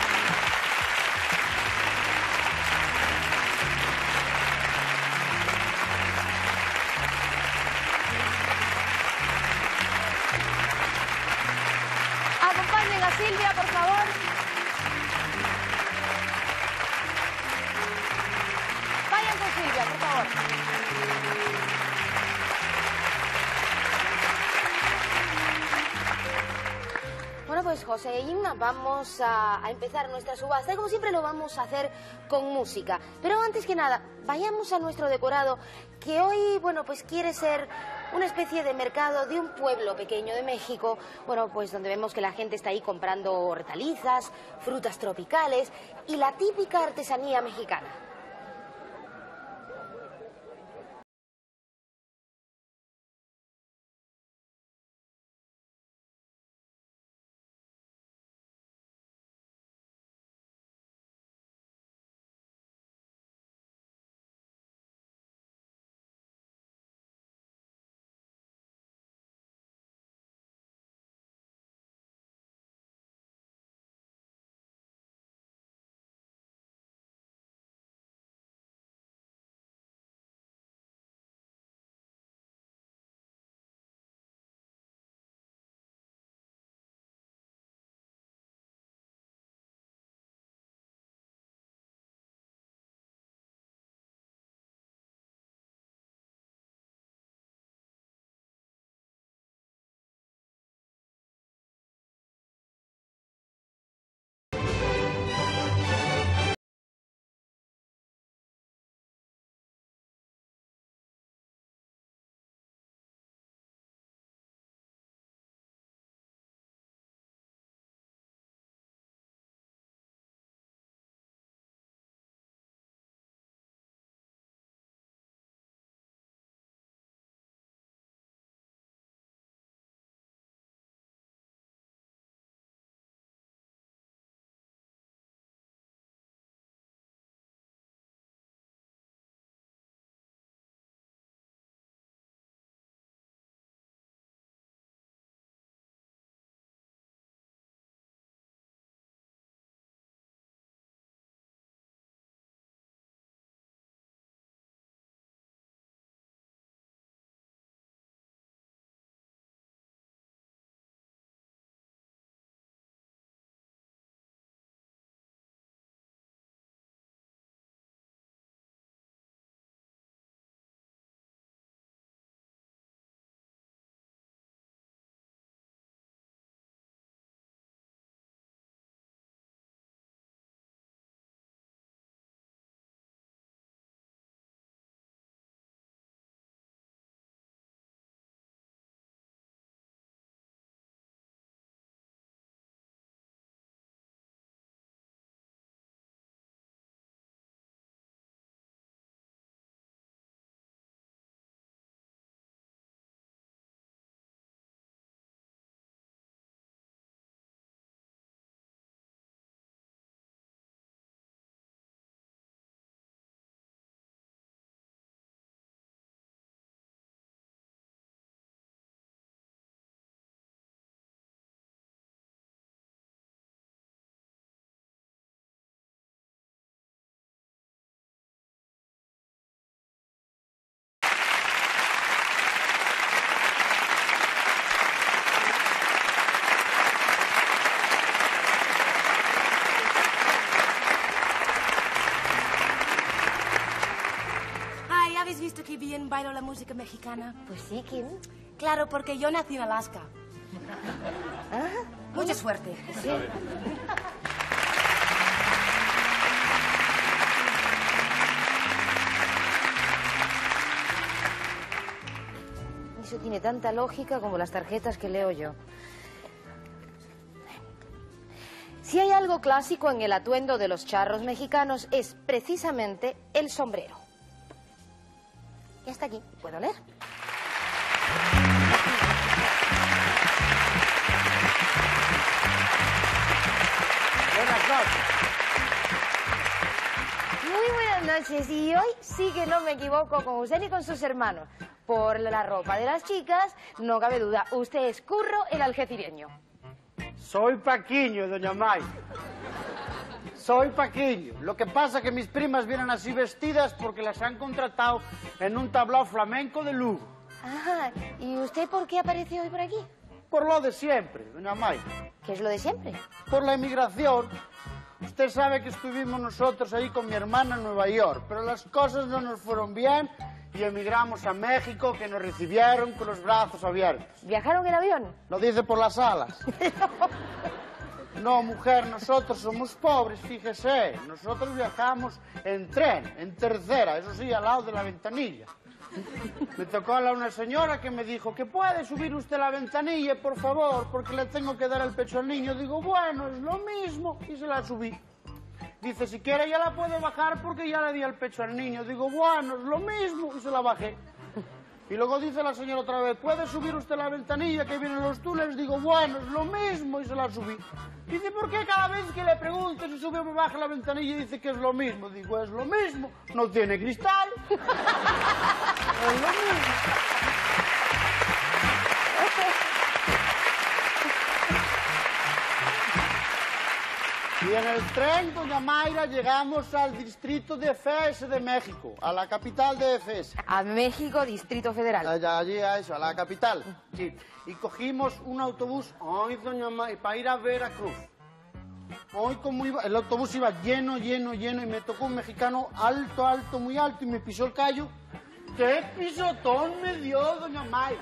Speaker 4: Vamos a, empezar nuestra subasta y como siempre lo vamos a hacer con música. Pero antes que nada, vayamos a nuestro decorado que hoy, bueno, pues quiere ser una especie de mercado de un pueblo pequeño de México, bueno, pues donde vemos que la gente está ahí comprando hortalizas, frutas tropicales y la típica artesanía mexicana.
Speaker 5: Bailo la música mexicana?
Speaker 4: Pues sí, Kim.
Speaker 5: Claro, porque yo nací en Alaska. Mucha suerte.
Speaker 4: Sí. Eso tiene tanta lógica como las tarjetas que leo yo. Si hay algo clásico en el atuendo de los charros mexicanos es precisamente el sombrero. Y hasta aquí, ¿puedo leer?
Speaker 18: Buenas noches.
Speaker 4: Muy buenas noches. Y hoy sí que no me equivoco con usted ni con sus hermanos. Por la ropa de las chicas, no cabe duda. Usted es Curro el algecireño.
Speaker 18: Soy Paquiño, doña May. Soy Paquiño. Lo que pasa es que mis primas vienen así vestidas porque las han contratado en un tablao flamenco de Lugo.
Speaker 4: Ah, ¿y usted por qué aparece hoy por aquí?
Speaker 18: Por lo de siempre, doña May.
Speaker 4: ¿Qué es lo de siempre?
Speaker 18: Por la emigración. Usted sabe que estuvimos nosotros ahí con mi hermana en Nueva York, pero las cosas no nos fueron bien y emigramos a México, que nos recibieron con los brazos abiertos.
Speaker 4: ¿Viajaron en avión?
Speaker 18: Lo dice por las alas. *laughs* No, mujer, nosotros somos pobres, fíjese. Nosotros viajamos en tren, en tercera, eso sí, al lado de la ventanilla. Me tocó a una señora que me dijo que puede subir usted la ventanilla, por favor, porque le tengo que dar el pecho al niño. Digo, bueno, es lo mismo, y se la subí. Dice, si quiere ya la puede bajar porque ya le di el pecho al niño. Digo, bueno, es lo mismo, y se la bajé. Y luego dice la señora otra vez, ¿puede subir usted la ventanilla que vienen los túneles? Digo, bueno, es lo mismo, y se la subí. Dice, ¿por qué cada vez que le pregunto si sube o baja la ventanilla dice que es lo mismo? Digo, es lo mismo, no tiene cristal. *laughs* es lo mismo. Y en el tren, doña Mayra, llegamos al distrito de Fes de México, a la capital de Fes.
Speaker 4: A México, Distrito Federal.
Speaker 18: Allá, allí a eso, a la capital. Sí. Y cogimos un autobús, hoy, doña Mayra, para ir a Veracruz. Hoy como iba, el autobús iba lleno, lleno, lleno, y me tocó un mexicano alto, alto, muy alto, y me pisó el callo. ¡Qué pisotón me dio, doña Mayra!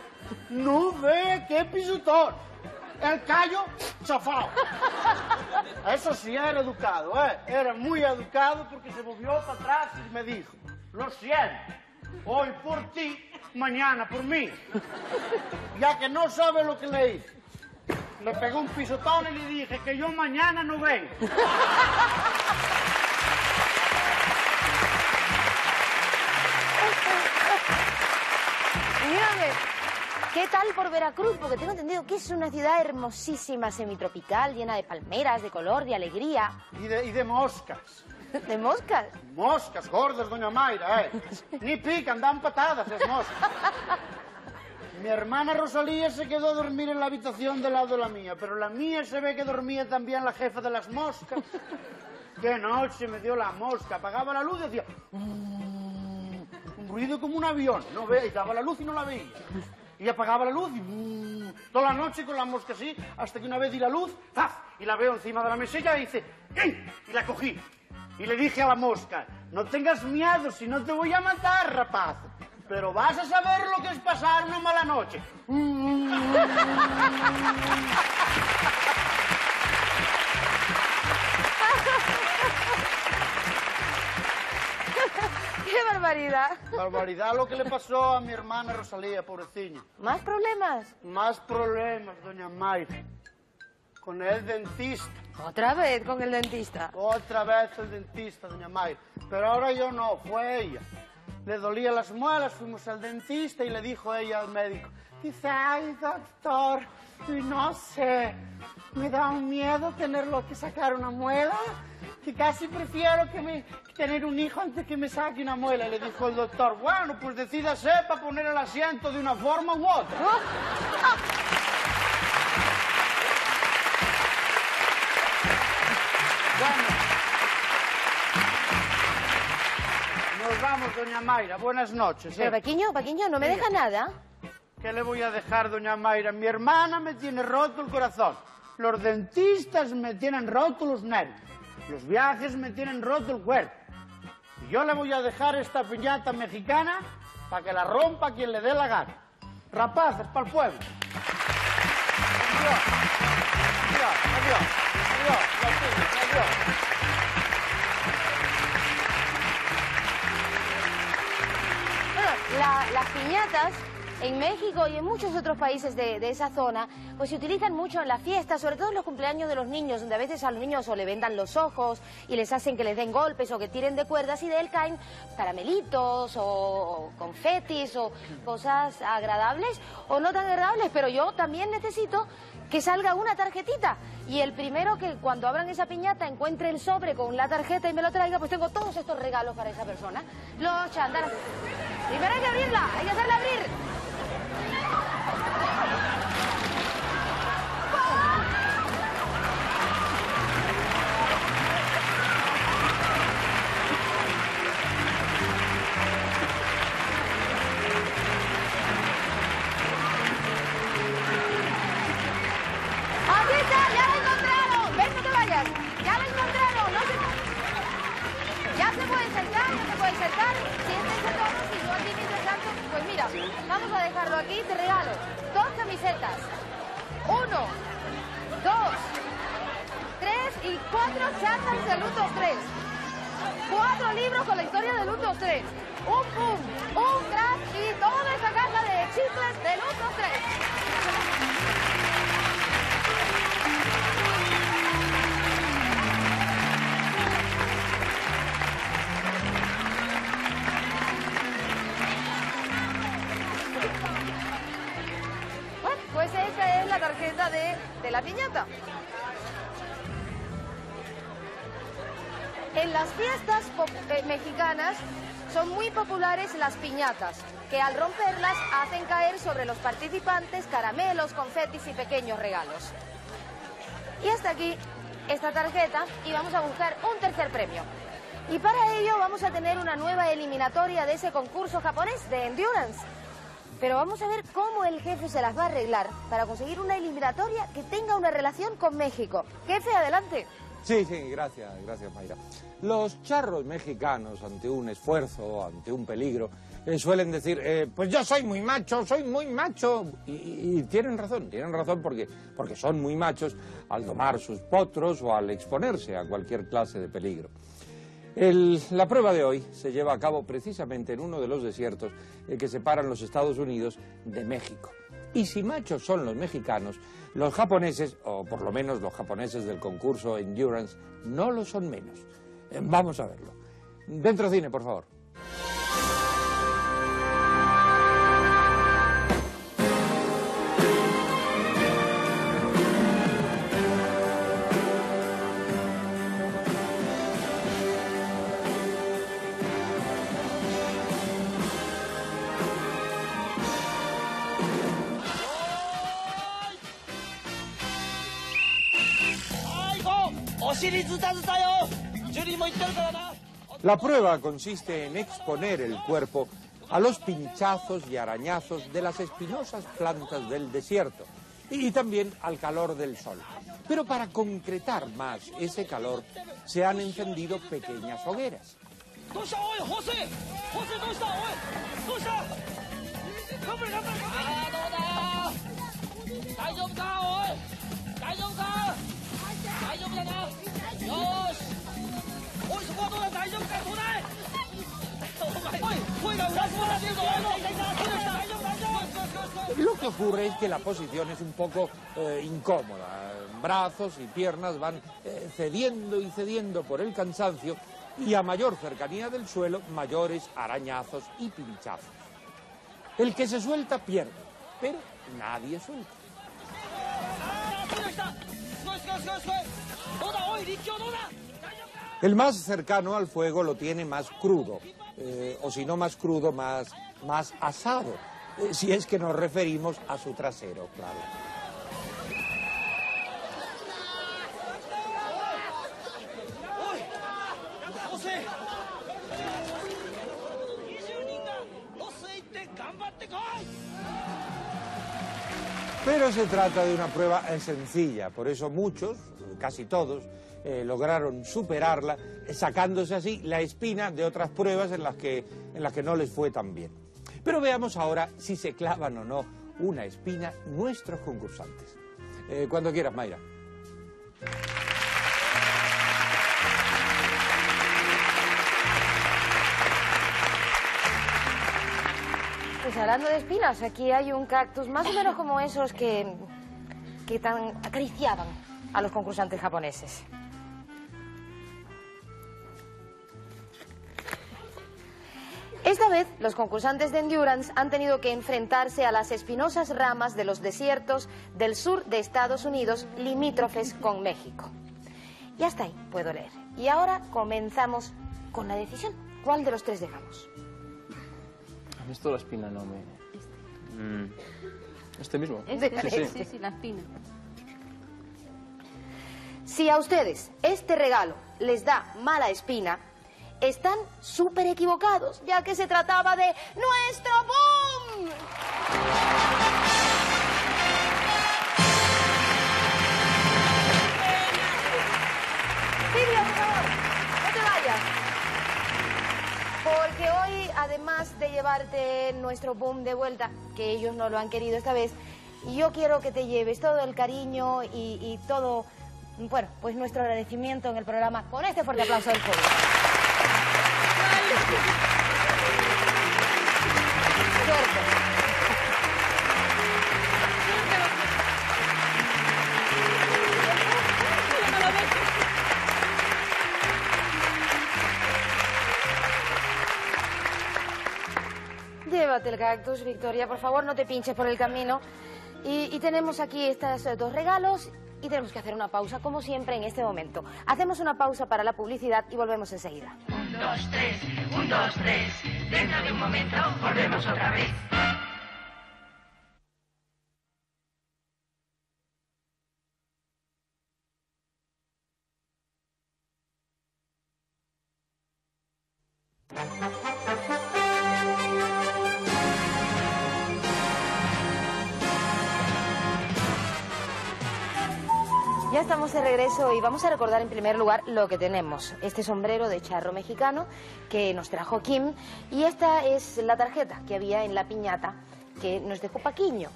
Speaker 18: No ve qué pisotón. El callo chafado. Eso sí, era educado, ¿eh? Era muy educado porque se volvió para atrás y me dijo, lo siento, hoy por ti, mañana por mí. Ya que no sabe lo que le hice. Le pegó un pisotón y le dije que yo mañana no vengo.
Speaker 4: ¿Qué tal por Veracruz? Porque tengo entendido que es una ciudad hermosísima, semitropical, llena de palmeras, de color, de alegría.
Speaker 18: Y de, y de moscas. *laughs*
Speaker 4: ¿De moscas?
Speaker 18: Moscas gordas, doña Mayra, ¿eh? Ni pican, dan patadas las moscas. *laughs* Mi hermana Rosalía se quedó a dormir en la habitación del lado de la mía, pero la mía se ve que dormía también la jefa de las moscas. Qué noche me dio la mosca, apagaba la luz y decía... "Mm", Un ruido como un avión, no ve, y daba la luz y no la veía. Y apagaba la luz y... "Mm", Toda la noche con la mosca así, hasta que una vez di la luz, ¡zaf! Y la veo encima de la mesilla y dice... "¡Ey!", Y la cogí. Y le dije a la mosca, no tengas miedo, si no te voy a matar, rapaz. Pero vas a saber lo que es pasar una mala noche. *laughs*
Speaker 4: barbaridad! *laughs*
Speaker 18: Barbaridad lo que le pasó a mi hermana Rosalía, pobrecilla.
Speaker 4: ¿Más problemas?
Speaker 18: Más problemas, doña Mayra. Con el dentista.
Speaker 4: ¿Otra vez con el dentista?
Speaker 18: Otra vez el dentista, doña Mayra. Pero ahora yo no, fue ella. Le dolía las muelas, fuimos al dentista y le dijo ella al médico, dice, ay, doctor, no sé, me da un miedo tenerlo que sacar una muela, que casi prefiero que me, tener un hijo antes que me saque una muela. Y le dijo el doctor, bueno, pues decídase para poner el asiento de una forma u otra. Bueno. Nos vamos, doña Mayra. Buenas noches. ¿eh?
Speaker 4: Pero Paquiño, Paquiño, no me deja nada.
Speaker 18: ¿Qué le voy a dejar, doña Mayra? Mi hermana me tiene roto el corazón. Los dentistas me tienen roto los nervios. Los viajes me tienen roto el cuerpo. Yo le voy a dejar esta piñata mexicana para que la rompa quien le dé la gana. Rapaces, para el pueblo.
Speaker 4: Las piñatas en México y en muchos otros países de, esa zona, pues se utilizan mucho en las fiestas, sobre todo en los cumpleaños de los niños, donde a veces a los niños o le vendan los ojos y les hacen que les den golpes o que tiren de cuerdas y de él caen caramelitos o, confetis o cosas agradables o no tan agradables, pero yo también necesito que salga una tarjetita y el primero que cuando abran esa piñata encuentre el sobre con la tarjeta y me lo traiga, pues tengo todos estos regalos para esa persona. Los chandaras. Primero hay que abrirla, hay que hacerla abrir. Y cuatro chatas del 1, 2, 3. Cuatro libros con la historia del 1, 2, 3. Un pum, un crack y toda esa caja de chicles del 1, 2, 3. Bueno, pues esa es la tarjeta de, de la piñata. En las fiestas eh, mexicanas son muy populares las piñatas, que al romperlas hacen caer sobre los participantes caramelos, confetis y pequeños regalos. Y hasta aquí esta tarjeta y vamos a buscar un tercer premio. Y para ello vamos a tener una nueva eliminatoria de ese concurso japonés de Endurance. Pero vamos a ver cómo el jefe se las va a arreglar para conseguir una eliminatoria que tenga una relación con México. Jefe, adelante.
Speaker 19: Sí, sí, gracias, gracias Mayra. Los charros mexicanos ante un esfuerzo, ante un peligro, eh, suelen decir, eh, pues yo soy muy macho, soy muy macho. Y, y- tienen razón, tienen razón porque, porque son muy machos al domar sus potros o al exponerse a cualquier clase de peligro. El- la prueba de hoy se lleva a cabo precisamente en uno de los desiertos eh, que separan los Estados Unidos de México. Y si machos son los mexicanos, los japoneses, o por lo menos los japoneses del concurso Endurance, no lo son menos. Vamos a verlo. Dentro cine, por favor. La prueba consiste en exponer el cuerpo a los pinchazos y arañazos de las espinosas plantas del desierto y también al calor del sol. Pero para concretar más ese calor se han encendido pequeñas hogueras. Lo que ocurre es que la posición es un poco eh, incómoda. Brazos y piernas van eh, cediendo y cediendo por el cansancio y a mayor cercanía del suelo, mayores arañazos y pinchazos. El que se suelta pierde, pero nadie suelta. El más cercano al fuego lo tiene más crudo, eh, o si no más crudo, más, más asado, eh, si es que nos referimos a su trasero, claro. Pero se trata de una prueba sencilla, por eso muchos, casi todos, eh, lograron superarla, eh, sacándose así la espina de otras pruebas en las que, en las que no les fue tan bien. Pero veamos ahora si se clavan o no una espina nuestros concursantes. Eh, cuando quieras, Mayra.
Speaker 4: Pues hablando de espinas, aquí hay un cactus más o menos como esos que, que tan acariciaban a los concursantes japoneses. Esta vez, los concursantes de Endurance han tenido que enfrentarse a las espinosas ramas de los desiertos del sur de Estados Unidos, limítrofes con México. Y hasta ahí puedo leer. Y ahora comenzamos con la decisión. ¿Cuál de los tres dejamos?
Speaker 15: A mí esto la espina no me... Mm. Este mismo.
Speaker 4: Este,
Speaker 15: sí,
Speaker 4: sí,
Speaker 15: sí.
Speaker 13: la espina.
Speaker 4: Si a ustedes este regalo les da mala espina, están súper equivocados, ya que se trataba de nuestro boom. Silvia, por favor, no te vayas. Porque hoy, además de llevarte nuestro boom de vuelta, que ellos no lo han querido esta vez, yo quiero que te lleves todo el cariño y, y todo, bueno, pues nuestro agradecimiento en el programa con este fuerte aplauso del público. Llévate el cactus, Victoria, por favor, no te pinches por el camino. Y, y tenemos aquí estos eh, dos regalos y tenemos que hacer una pausa, como siempre, en este momento. Hacemos una pausa para la publicidad y volvemos enseguida.
Speaker 1: Un, dos, tres, un, dos, tres. Dentro de un momento volvemos otra vez.
Speaker 4: Regreso y vamos a recordar en primer lugar lo que tenemos. Este sombrero de charro mexicano que nos trajo Kim y esta es la tarjeta que había en la piñata que nos dejó Paquiño.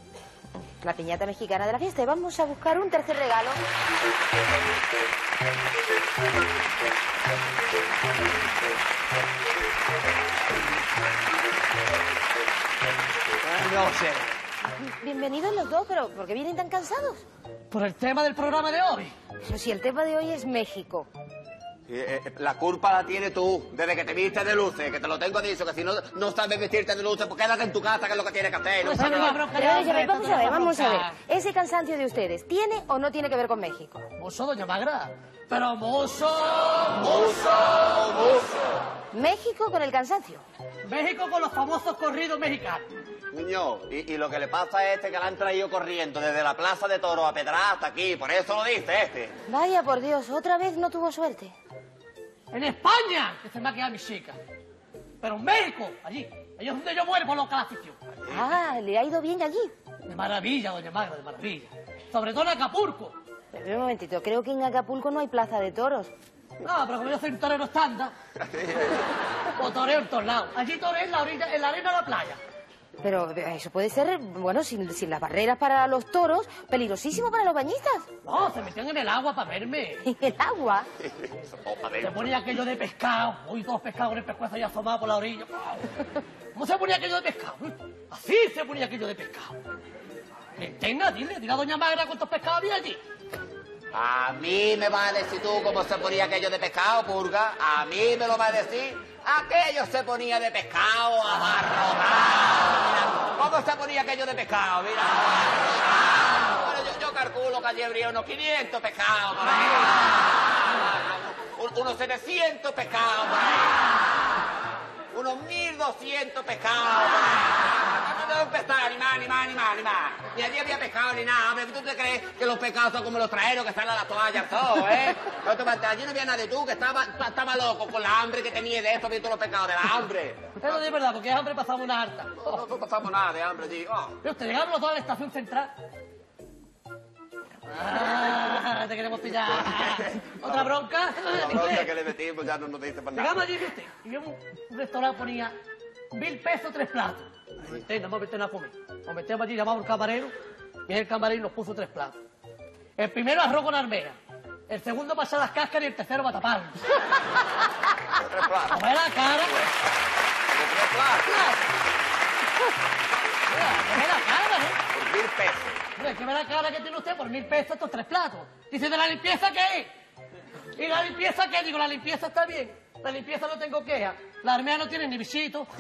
Speaker 4: La piñata mexicana de la fiesta. Y vamos a buscar un tercer regalo.
Speaker 20: No sé.
Speaker 4: Bienvenidos los dos, pero ¿por qué vienen tan cansados?
Speaker 20: Por el tema del programa de hoy.
Speaker 4: Pero si el tema de hoy es México.
Speaker 20: Eh, eh, la culpa la tienes tú, desde que te viste de luces, que te lo tengo dicho, que si no, no sabes vestirte de luces, pues quédate en tu casa, que es lo que tienes que hacer. No sabes la-
Speaker 4: Pero, oye, vamos a ver, vamos a ver. ¿Ese cansancio de ustedes tiene o no tiene que ver con México?
Speaker 20: Mozo, doña Magra. Pero mozo, mozo, mozo.
Speaker 4: México con el cansancio.
Speaker 20: México con los famosos corridos mexicanos. Niño, y, y lo que le pasa a este que la han traído corriendo desde la plaza de Toro a Pedra hasta aquí, por eso lo dice este.
Speaker 4: Vaya por Dios, otra vez no tuvo suerte.
Speaker 20: En España, que se me ha quedado mi chica. Pero en México, allí, allí es donde yo muero por lo que la afición.
Speaker 4: Ah, le ha ido bien allí.
Speaker 20: De maravilla, doña Magra, de maravilla. Sobre todo en Acapulco.
Speaker 4: Pero un momentito, creo que en Acapulco no hay plaza de toros.
Speaker 20: No, pero como yo soy un torero estándar, o toreo en todos lados. Allí toreo en la, orilla, en la arena de la playa.
Speaker 4: Pero eh, eso puede ser, bueno, sin, sin las barreras para los toros, peligrosísimo para los bañistas.
Speaker 20: No, se metían en el agua para verme. *laughs*
Speaker 4: ¿En el agua?
Speaker 20: Se ponía aquello de pescado, uy, dos pescados en el pescuezo y asomados por la orilla. ¿Cómo se ponía aquello de pescado? Así se ponía aquello de pescado. Tenga, dile, dile a doña Magra cuántos pescados había allí. A mí me vas a decir tú cómo se ponía aquello de pescado, purga. A mí me lo vas a decir. Aquello se ponía de pescado abarrotado. ¿cómo se ponía aquello de pescado? Mira. Bueno, yo, yo calculo que allí habría unos 500 pescados por ahí. Un- Unos 700 pescados por ahí. Unos 1200 pescados por ahí. Debo pescar, ni más, ni más, ni más, ni más. Ni allí había pescado ni nada. Hombre, ¿tú te crees que los pescados son como los traeros que salen a las toallas todo, eh? No te mates, allí no había nadie tú, que estaba, estaba loco con la hambre que tenía de esto, viendo los pescados de la hambre. Pero de verdad, porque de hambre pasamos una harta. No, no pasamos nada de hambre, allí. Oh. Pero te llegamos los dos a la estación central. Ah, te queremos pillar. *laughs* ¿Otra bronca? La bronca que le metimos ya no nos dice para nada. Llegamos allí, viste, y un restaurante ponía mil pesos tres platos. Vamos a meternos a comer. Nos metemos allí, llamamos al camarero, y el camarero nos puso tres platos. El primero arroz con armera. El segundo pasar las cáscaras y el tercero tapar. ¿No ve la cara? ¿No la cara, eh?
Speaker 21: Por mil pesos.
Speaker 20: Hombre, que ve la cara que tiene usted por mil pesos estos tres platos. Dice, ¿de la limpieza qué? ¿Y la limpieza qué? Digo, la limpieza está bien. La limpieza no tengo queja. La armea no tiene ni visito. *laughs*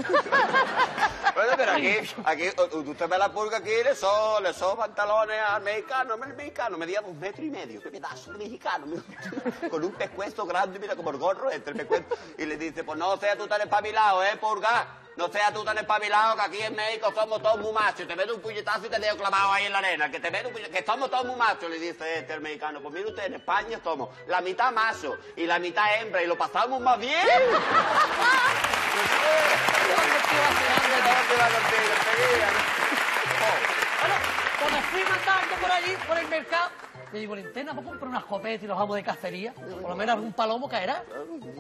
Speaker 21: Bueno, pero aquí, aquí, usted ve la pulga aquí, le son, le son pantalones al mexicano, el mexicano medía un metro y medio, qué pedazo de mexicano, *laughs* con un pescuezo grande, mira como el gorro entre el pescuezo, y le dice, pues no sea tú tan espabilado, eh, pulga, no sea tú tan espabilado, que aquí en México somos todos muy machos, te meto un puñetazo y te dejo clavado ahí en la arena, que te meto un puñetazo, que somos todos muy machos, le dice este el mexicano, pues mire usted, en España somos la mitad macho y la mitad hembra, y lo pasamos más bien.
Speaker 20: Bueno, cuando fui matando por allí, por el mercado, le digo, linterna, ¿puedo comprar una escopeta y los amos de cacería? Por lo menos algún palomo caerá.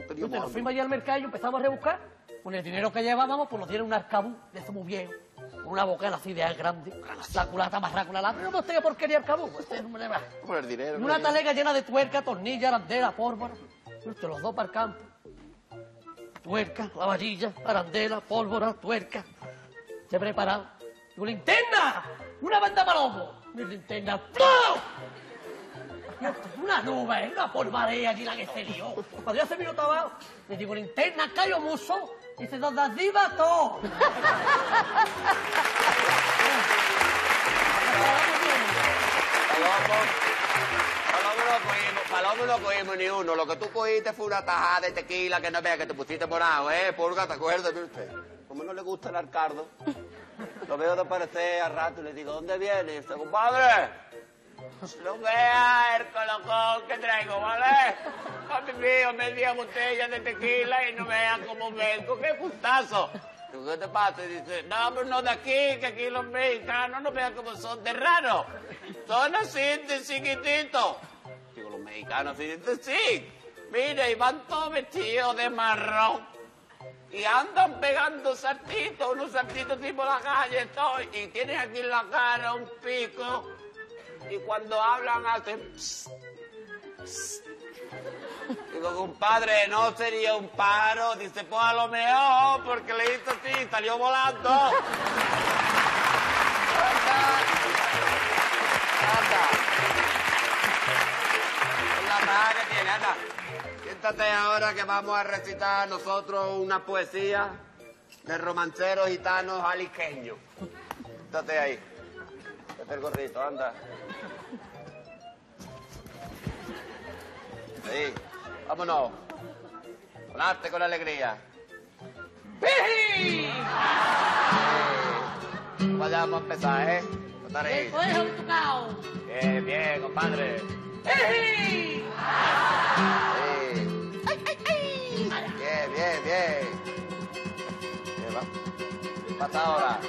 Speaker 20: Entonces nos fuimos allí al mercado y empezamos a rebuscar. Con el dinero que llevábamos, pues nos dieron un arcabú de eso muy viejo. Con una boca así de grande. La culata más con la. No me tenía porquería arcabú. Este no me le va.
Speaker 21: Por el dinero.
Speaker 20: Y una talega llena de tuerca, tornilla, arandela, pólvora. Usted, los dos para el campo. Tuerca, la varilla, arandela, pólvora, tuerca. Se preparado. Digo, linterna, una banda palomo. Mi linterna. Y es Una nube, una polvareda allí la que se lió. Cuando ya se vino abajo, le digo, linterna, callo muso. Dice, donde arriba todo.
Speaker 21: Palomo no cogimos, ni uno. Lo que tú cogiste fue una tajada de tequila que no veas que te pusiste morado, ¿eh? Pulga, ¿te acuerdas de usted? ¿Cómo no le gusta el arcardo? Lo veo desaparecer a rato y le digo, ¿dónde viene? Y dice, compadre, no vea el colocón que traigo, ¿vale? A mi mío, media botella de tequila y no vean cómo vengo. ¡Qué gustazo! ¿qué te pasa? Dice, no, pero no de aquí, que aquí los mexicanos no vean cómo son de raros. Son así de chiquititos. Digo, los mexicanos sí, dicen, sí. Mira, y van todos vestidos de marrón. Y andan pegando saltitos, unos saltitos tipo la calle, todo, y tienen aquí en la cara un pico. Y cuando hablan hacen... pss, pss. Digo, compadre, no sería un paro. Dice, pues a lo mejor, porque le hizo así, salió volando. Anda. Es la que tiene, anda. Siéntate ahora que vamos a recitar nosotros una poesía de romanceros gitanos aliqueños. Siéntate ahí. Siéntate el gorrito, anda. Ahí. Vámonos. Con arte, con alegría.
Speaker 20: ¡Piji!
Speaker 21: Vayamos a empezar, ¿eh? Estar ahí.
Speaker 20: ¡Eso es un tocado!
Speaker 21: Bien, bien, compadre.
Speaker 20: ¡Piji!
Speaker 21: Sí. Bien, bien, bien. ¿Qué va? ¿Qué pasa ahora?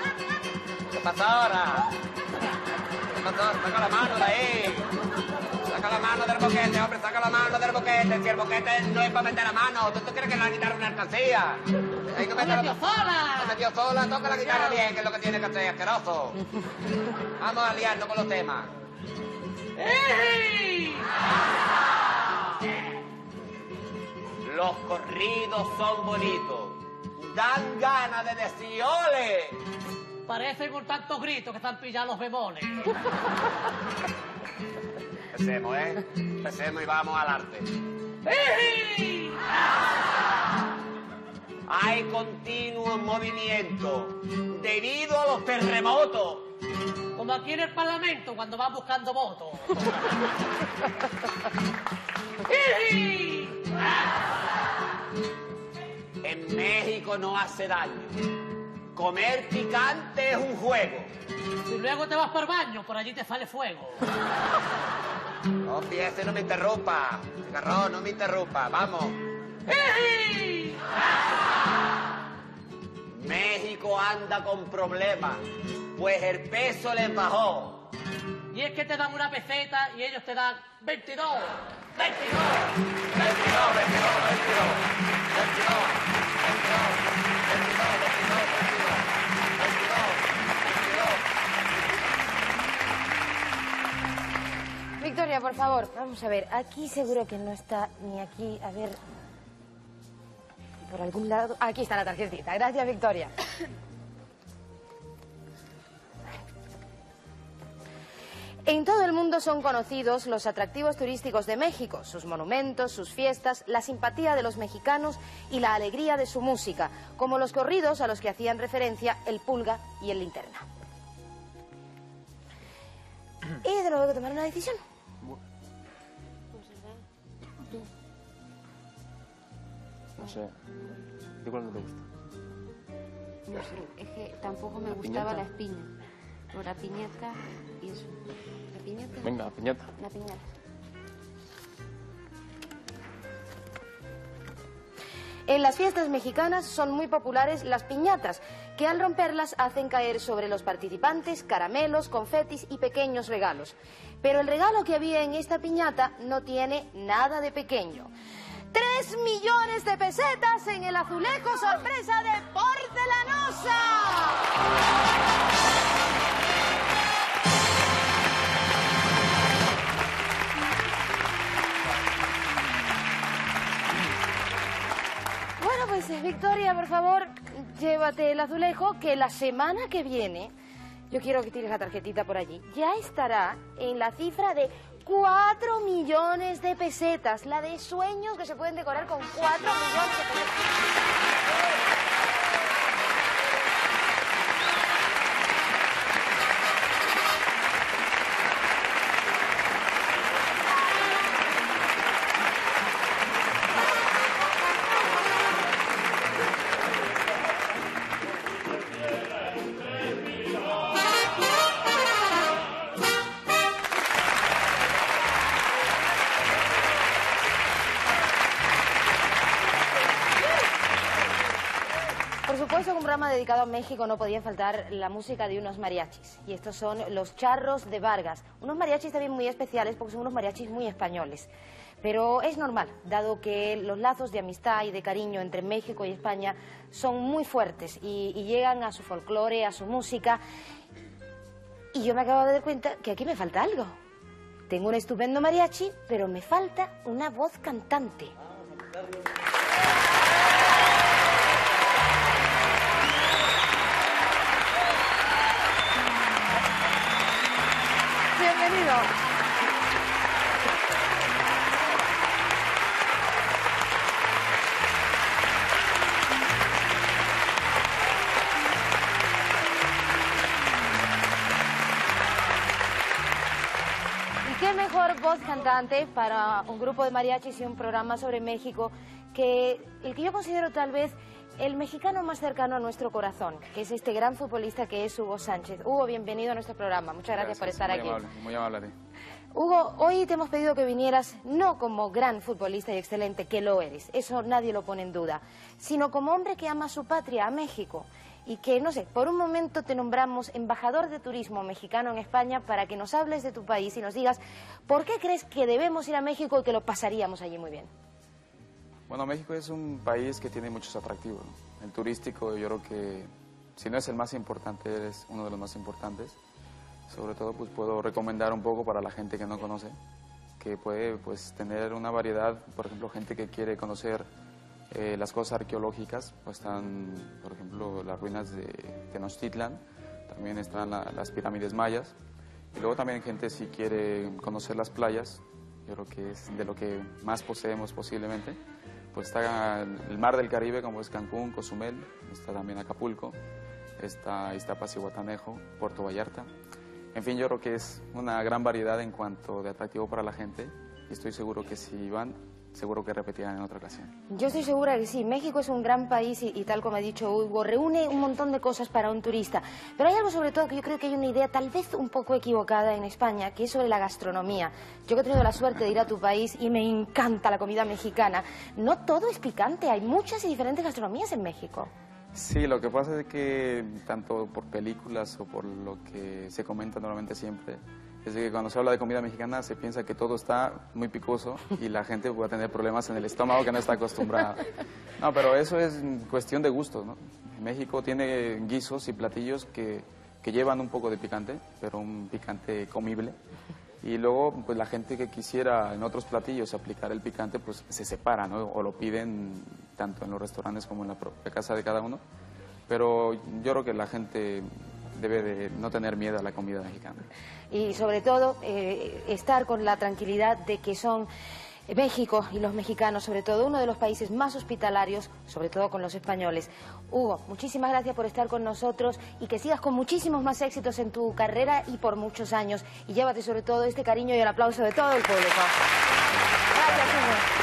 Speaker 21: ¿Qué pasa ahora? ¿Qué pasa ahora? Saca la mano de ahí. Saca la mano del boquete, hombre, saca la mano del boquete. Si el boquete no es para meter la mano, ¿tú, tú crees que le va a quitar una alcancía? Hay que meterlo.
Speaker 20: metió sola!
Speaker 21: Se metió sola, toca la guitarra bien, que es lo que tiene que hacer, asqueroso. Vamos a liarnos con los temas.
Speaker 20: ¡Piji!
Speaker 21: Los corridos son bonitos. Dan ganas de decir ole.
Speaker 20: Parece con tantos gritos que están pillando los bemoles. *laughs*
Speaker 21: Empecemos, ¿eh? Empecemos y vamos al arte. Hay continuo movimiento debido a los terremotos.
Speaker 20: Como aquí en el Parlamento cuando van buscando votos. *laughs*
Speaker 21: En México no hace daño. Comer picante es un juego.
Speaker 20: Si luego te vas para el baño, por allí te sale fuego.
Speaker 21: No empiece, no me interrumpa. Garrón, no me interrumpa. Vamos. México anda con problemas, pues el peso le bajó.
Speaker 20: Y es que te dan una peseta y ellos te dan 22. 22.
Speaker 21: 22, 22, 22, 22, 22, 22, 22, 22, 22, 22,
Speaker 4: Victoria, por favor. Vamos a ver, aquí seguro que no está ni aquí. A ver. Por algún lado. Aquí está la tarjetita. Gracias, Victoria. En todo el mundo son conocidos los atractivos turísticos de México, sus monumentos, sus fiestas, la simpatía de los mexicanos y la alegría de su música, como los corridos a los que hacían referencia el Pulga y el Linterna. Y de luego que tomar una decisión.
Speaker 15: No sé. ¿De cuál no te gusta?
Speaker 22: No sé, es que tampoco me
Speaker 15: ¿La
Speaker 22: gustaba
Speaker 15: piñata?
Speaker 22: la espina. O la piñata y eso. La piñata.
Speaker 15: Venga, piñata.
Speaker 22: La piñata.
Speaker 4: En las fiestas mexicanas son muy populares las piñatas, que al romperlas hacen caer sobre los participantes caramelos, confetis y pequeños regalos. Pero el regalo que había en esta piñata no tiene nada de pequeño. ¡Tres millones de pesetas en el azulejo sorpresa de porcelanosa! Bueno, pues Victoria, por favor, llévate el azulejo que la semana que viene, yo quiero que tires la tarjetita por allí, ya estará en la cifra de 4 millones de pesetas, la de sueños que se pueden decorar con 4 millones de pesetas. Dedicado México no podía faltar la música de unos mariachis. Y estos son los charros de Vargas. Unos mariachis también muy especiales porque son unos mariachis muy españoles. Pero es normal, dado que los lazos de amistad y de cariño entre México y España son muy fuertes y, y llegan a su folclore, a su música. Y yo me acabo de dar cuenta que aquí me falta algo. Tengo un estupendo mariachi, pero me falta una voz cantante. ¿Y qué mejor voz cantante para un grupo de mariachis y un programa sobre México que el que yo considero tal vez el mexicano más cercano a nuestro corazón, que es este gran futbolista que es Hugo Sánchez. Hugo, bienvenido a nuestro programa. Muchas gracias, por estar
Speaker 12: muy
Speaker 4: aquí.
Speaker 12: Amable, muy amable a ti.
Speaker 4: Hugo, hoy te hemos pedido que vinieras no como gran futbolista y excelente, que lo eres, eso nadie lo pone en duda, sino como hombre que ama su patria, a México, y que, no sé, por un momento te nombramos embajador de turismo mexicano en España para que nos hables de tu país y nos digas por qué crees que debemos ir a México y que lo pasaríamos allí muy bien.
Speaker 12: Bueno, México es un país que tiene muchos atractivos. El turístico, yo creo que, si no es el más importante, es uno de los más importantes. Sobre todo, pues puedo recomendar un poco para la gente que no conoce, que puede pues tener una variedad, por ejemplo, gente que quiere conocer eh, las cosas arqueológicas, pues están, por ejemplo, las ruinas de Tenochtitlan, también están la- las pirámides mayas, y luego también gente si quiere conocer las playas, yo creo que es de lo que más poseemos posiblemente, pues está el mar del Caribe como es Cancún, Cozumel, está también Acapulco, está Iztapas y Guatanejo, Puerto Vallarta. En fin, yo creo que es una gran variedad en cuanto de atractivo para la gente y estoy seguro que si van, seguro que repetirán en otra ocasión.
Speaker 4: Yo estoy segura que sí, México es un gran país y, y tal como ha dicho Hugo, reúne un montón de cosas para un turista. Pero hay algo sobre todo que yo creo que hay una idea tal vez un poco equivocada en España, que es sobre la gastronomía. Yo que he tenido la suerte de ir a tu país y me encanta la comida mexicana, no todo es picante, hay muchas y diferentes gastronomías en México.
Speaker 12: Sí, lo que pasa es que tanto por películas o por lo que se comenta normalmente siempre, es de que cuando se habla de comida mexicana se piensa que todo está muy picoso y la gente va a tener problemas en el estómago que no está acostumbrada. No, pero eso es cuestión de gusto, ¿no? México tiene guisos y platillos que, que llevan un poco de picante, pero un picante comible. Y luego, pues la gente que quisiera en otros platillos aplicar el picante, pues se separa, ¿no? O lo piden tanto en los restaurantes como en la propia casa de cada uno. Pero yo creo que la gente debe de no tener miedo a la comida mexicana.
Speaker 4: Y sobre todo, eh, estar con la tranquilidad de que son México y los mexicanos, sobre todo, uno de los países más hospitalarios, sobre todo con los españoles. Hugo, muchísimas gracias por estar con nosotros y que sigas con muchísimos más éxitos en tu carrera y por muchos años. Y llévate sobre todo este cariño y el aplauso de todo el público. Gracias.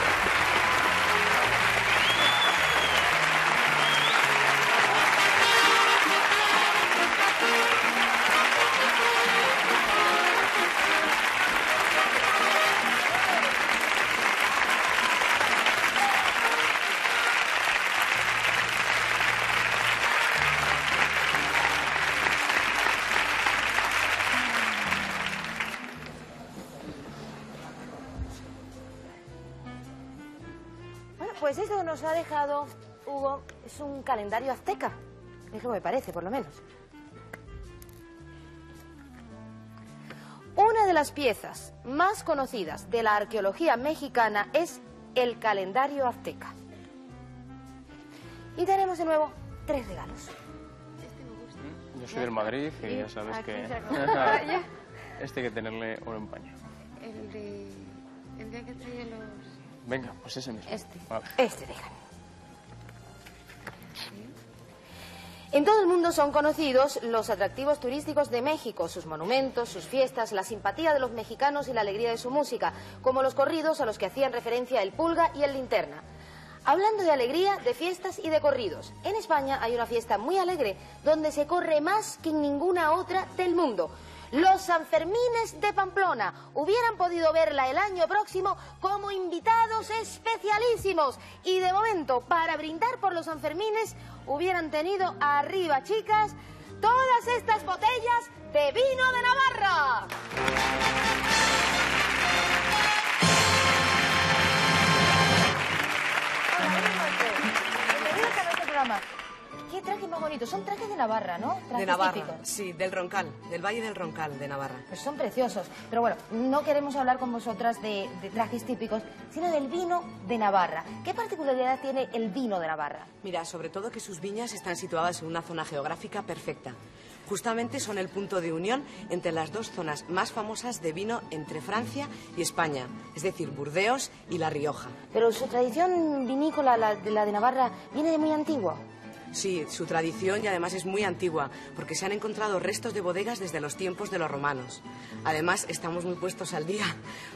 Speaker 4: Es un calendario azteca. Es lo que me parece, por lo menos. Una de las piezas más conocidas de la arqueología mexicana es el calendario azteca. Y tenemos de nuevo tres regalos.
Speaker 15: Yo soy del Madrid y ya sabes
Speaker 22: aquí
Speaker 15: que *laughs* este hay que tenerle oro en paño.
Speaker 22: El de. El día que los.
Speaker 15: Venga, pues ese mismo.
Speaker 22: Este.
Speaker 15: Vale.
Speaker 4: Este, déjame. En todo el mundo son conocidos los atractivos turísticos de México, sus monumentos, sus fiestas, la simpatía de los mexicanos y la alegría de su música, como los corridos a los que hacían referencia el Pulga y el Linterna. Hablando de alegría, de fiestas y de corridos, en España hay una fiesta muy alegre donde se corre más que en ninguna otra del mundo. Los Sanfermines de Pamplona hubieran podido verla el año próximo como invitados especialísimos. Y de momento, para brindar por los Sanfermines, hubieran tenido arriba, chicas, todas estas botellas de vino de Navarra. Bienvenidos a nuestro programa. Qué traje más bonito. Son trajes de Navarra, ¿no? Trajes
Speaker 23: De Navarra,
Speaker 4: típicos.
Speaker 23: sí, del Roncal, del Valle del Roncal, de Navarra.
Speaker 4: Pues son preciosos. Pero bueno, no queremos hablar con vosotras de, de trajes típicos, sino del vino de Navarra. ¿Qué particularidad tiene el vino de Navarra?
Speaker 23: Mira, sobre todo que sus viñas están situadas en una zona geográfica perfecta. Justamente son el punto de unión entre las dos zonas más famosas de vino entre Francia y España, es decir, Burdeos y La Rioja.
Speaker 4: Pero su tradición vinícola, la de, la de Navarra, viene de muy antiguo.
Speaker 23: Sí, su tradición y además es muy antigua, porque se han encontrado restos de bodegas desde los tiempos de los romanos. Además, estamos muy puestos al día,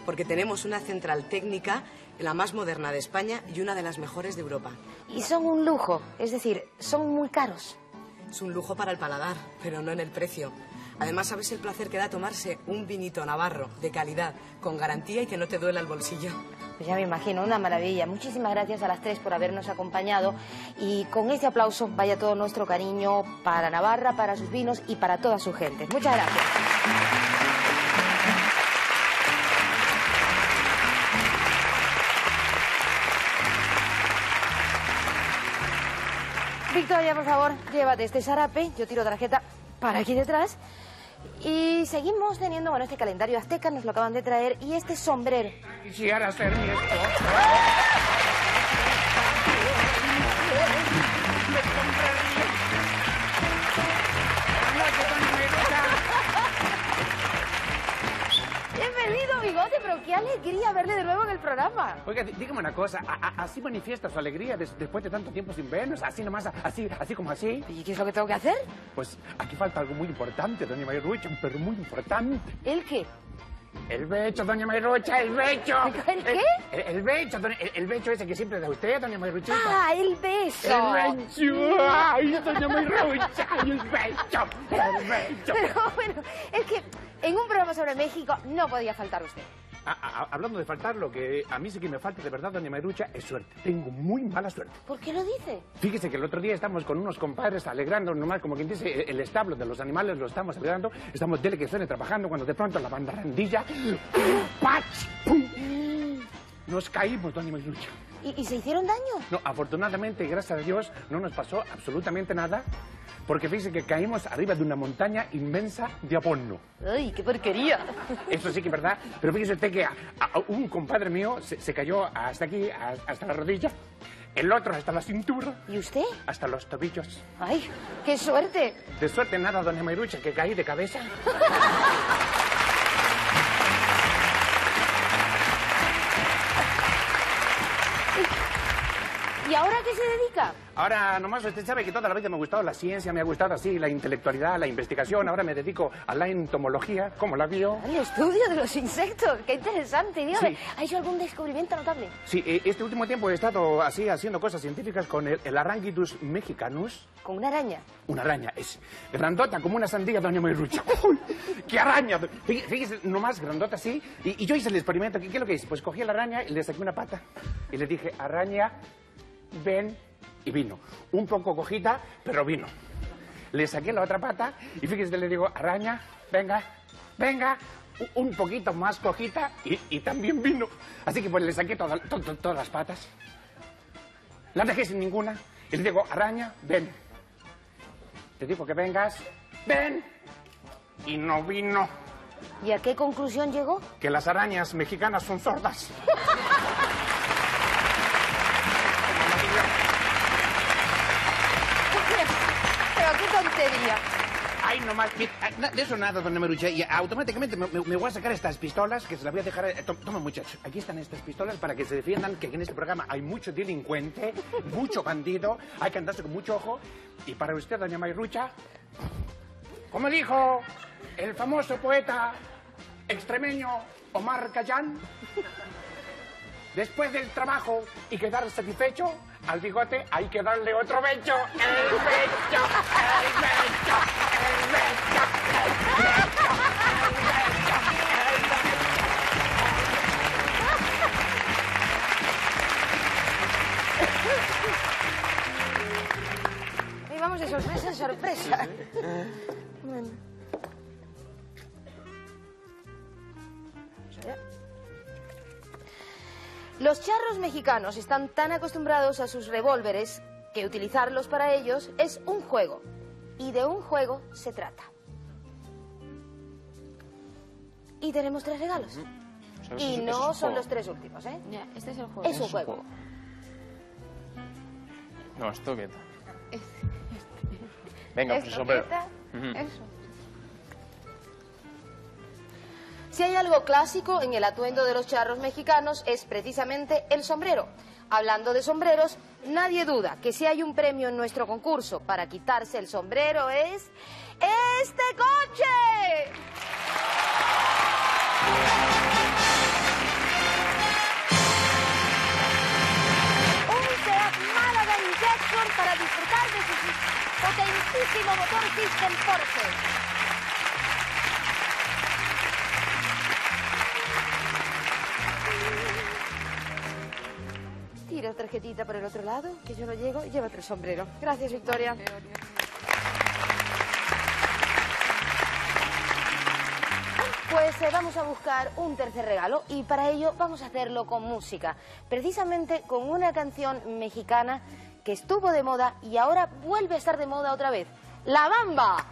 Speaker 23: porque tenemos una central técnica, la más moderna de España y una de las mejores de Europa.
Speaker 4: Y son un lujo, es decir, son muy caros.
Speaker 23: Es un lujo para el paladar, pero no en el precio. Además, sabes el placer que da tomarse un vinito navarro de calidad, con garantía y que no te duela el bolsillo.
Speaker 4: Pues ya me imagino, una maravilla. Muchísimas gracias a las tres por habernos acompañado. Y con este aplauso vaya todo nuestro cariño para Navarra, para sus vinos y para toda su gente. Muchas gracias. Victoria, por favor, llévate este sarape. Yo tiro tarjeta para aquí detrás. Y seguimos teniendo, bueno, este calendario azteca, nos lo acaban de traer, y este sombrero.
Speaker 24: Quisiera ser mi.
Speaker 4: Qué alegría verle de nuevo en el programa.
Speaker 24: Oiga, dí- dígame una cosa, ¿a- a- ¿así manifiesta su alegría des- después de tanto tiempo sin vernos? ¿Así nomás, así, así como así?
Speaker 4: ¿Y qué es lo que tengo que hacer?
Speaker 24: Pues aquí falta algo muy importante, doña Mayrucha, pero muy importante.
Speaker 4: ¿El qué?
Speaker 24: El becho, doña Mayrucha, el becho.
Speaker 4: ¿El qué?
Speaker 24: El, el becho, doña- el, el becho ese que siempre da usted, doña Mayruchita.
Speaker 4: ¡Ah, el beso!
Speaker 24: El becho, ay, doña Mayrucha, ay, el becho, el becho.
Speaker 4: Pero bueno, es que en un programa sobre México no podía faltar usted.
Speaker 24: A- a- hablando de faltar, lo que a mí sí que me falta de verdad, doña Mayrucha, es suerte. Tengo muy mala suerte.
Speaker 4: ¿Por qué lo dice?
Speaker 24: Fíjese que el otro día estamos con unos compadres alegrando, nomás como quien dice, el establo de los animales lo estamos alegrando, estamos dele que suene trabajando, cuando de pronto la bandarandilla, ¡pach! ¡pum! Nos caímos, doña Mayrucha.
Speaker 4: ¿Y, y se hicieron daño?
Speaker 24: No, afortunadamente, y gracias a Dios, no nos pasó absolutamente nada, porque fíjese que caímos arriba de una montaña inmensa de abono.
Speaker 4: ¡Ay, qué porquería!
Speaker 24: Eso sí que es verdad, pero fíjese usted que a- a- un compadre mío se, se cayó hasta aquí, a- hasta la rodilla, el otro hasta la cintura.
Speaker 4: ¿Y usted?
Speaker 24: Hasta los tobillos.
Speaker 4: ¡Ay, qué suerte!
Speaker 24: De suerte nada, doña Mairucha, que caí de cabeza. *laughs*
Speaker 4: ¿Y ahora qué se dedica?
Speaker 24: Ahora, nomás usted sabe que toda la vida me ha gustado la ciencia, me ha gustado así la intelectualidad, la investigación. Ahora me dedico a la entomología. ¿Cómo la vio?
Speaker 4: El estudio de los insectos. ¡Qué interesante! Dígame,
Speaker 24: Sí.
Speaker 4: ¿ha hecho algún descubrimiento notable?
Speaker 24: Sí, eh, este último tiempo he estado así haciendo cosas científicas con el, el Arrangitus mexicanus.
Speaker 4: Con una araña.
Speaker 24: Una araña, es grandota como una sandía, doña Mayrucha. *laughs* ¡Uy! ¡Qué araña! Fí- Fíjese, nomás grandota así. Y, y yo hice el experimento. ¿Qué, qué es lo que hice? Pues cogí a la araña y le saqué una pata. Y le dije, araña, ven. Y vino. Un poco cojita, pero vino. Le saqué la otra pata y fíjese, le digo, araña, venga, venga. Un poquito más cojita y, y también vino. Así que pues le saqué toda- to- to- todas las patas. La dejé sin ninguna. Y le digo, araña, ven. Te digo que vengas. Ven. Y no vino.
Speaker 4: ¿Y a qué conclusión llegó?
Speaker 24: Que las arañas mexicanas son sordas. *laughs*
Speaker 4: tontería.
Speaker 24: Ay, nomás. De eso nada, doña Marucha. Y automáticamente me, me- me voy a sacar estas pistolas que se las voy a dejar. eh, to- Toma, muchachos. Aquí están estas pistolas para que se defiendan que en este programa hay mucho delincuente, mucho bandido. Hay que andarse con mucho ojo. Y para usted, doña Mayrucha, como dijo el famoso poeta extremeño Omar Cayán, después del trabajo y quedar satisfecho, al bigote hay que darle otro becho. El becho, el becho, el becho, el becho, el becho, el
Speaker 4: Y vamos de sorpresa en sorpresa. Bueno. Vamos. Los charros mexicanos están tan acostumbrados a sus revólveres que utilizarlos para ellos es un juego. Y de un juego se trata. Y tenemos tres regalos. Y
Speaker 15: Es-
Speaker 4: no son
Speaker 15: juego.
Speaker 4: los tres últimos, ¿eh?
Speaker 22: este es el juego.
Speaker 4: Es un juego.
Speaker 15: No, esto qué tal. Venga, pues sombrero.
Speaker 4: Eso. Si hay algo clásico en el atuendo de los charros mexicanos es precisamente el sombrero. Hablando de sombreros, nadie duda que si hay un premio en nuestro concurso para quitarse el sombrero es este coche. Un Seat Málaga Injection para disfrutar de su potentísimo motor System Tira tarjetita por el otro lado, que yo no llego, y llévate el sombrero. Gracias, Victoria. Pues eh, vamos a buscar un tercer regalo y para ello vamos a hacerlo con música, precisamente con una canción mexicana que estuvo de moda y ahora vuelve a estar de moda otra vez, La Bamba.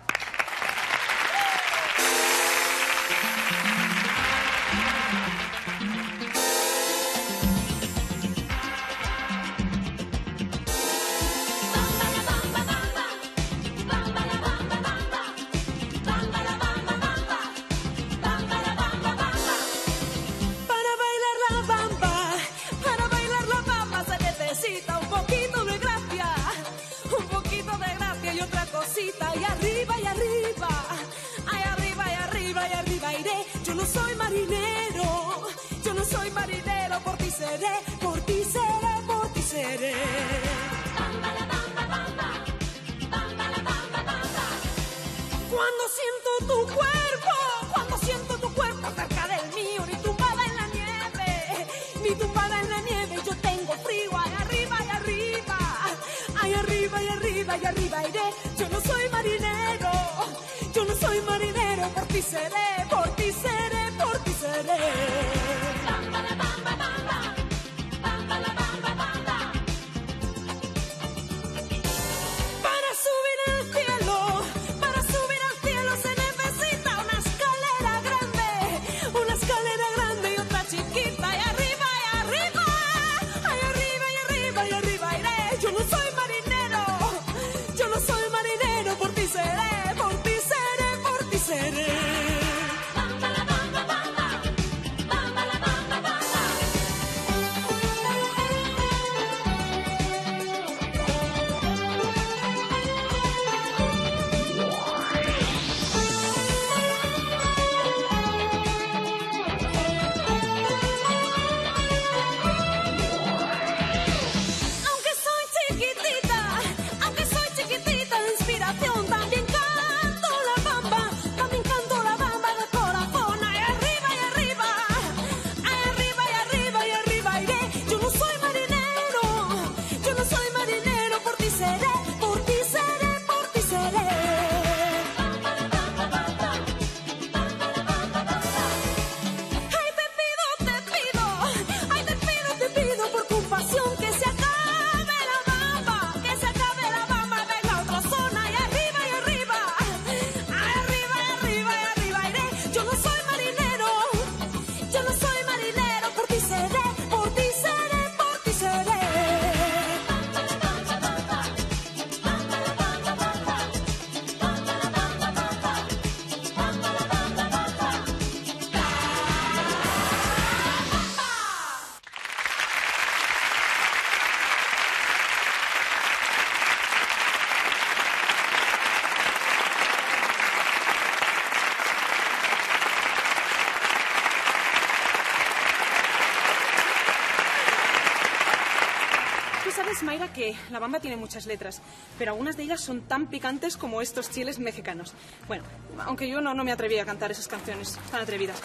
Speaker 25: Sabes, Mayra, que la bamba tiene muchas letras, pero algunas de ellas son tan picantes como estos chiles mexicanos. Bueno, aunque yo no, no me atreví a cantar esas canciones tan atrevidas.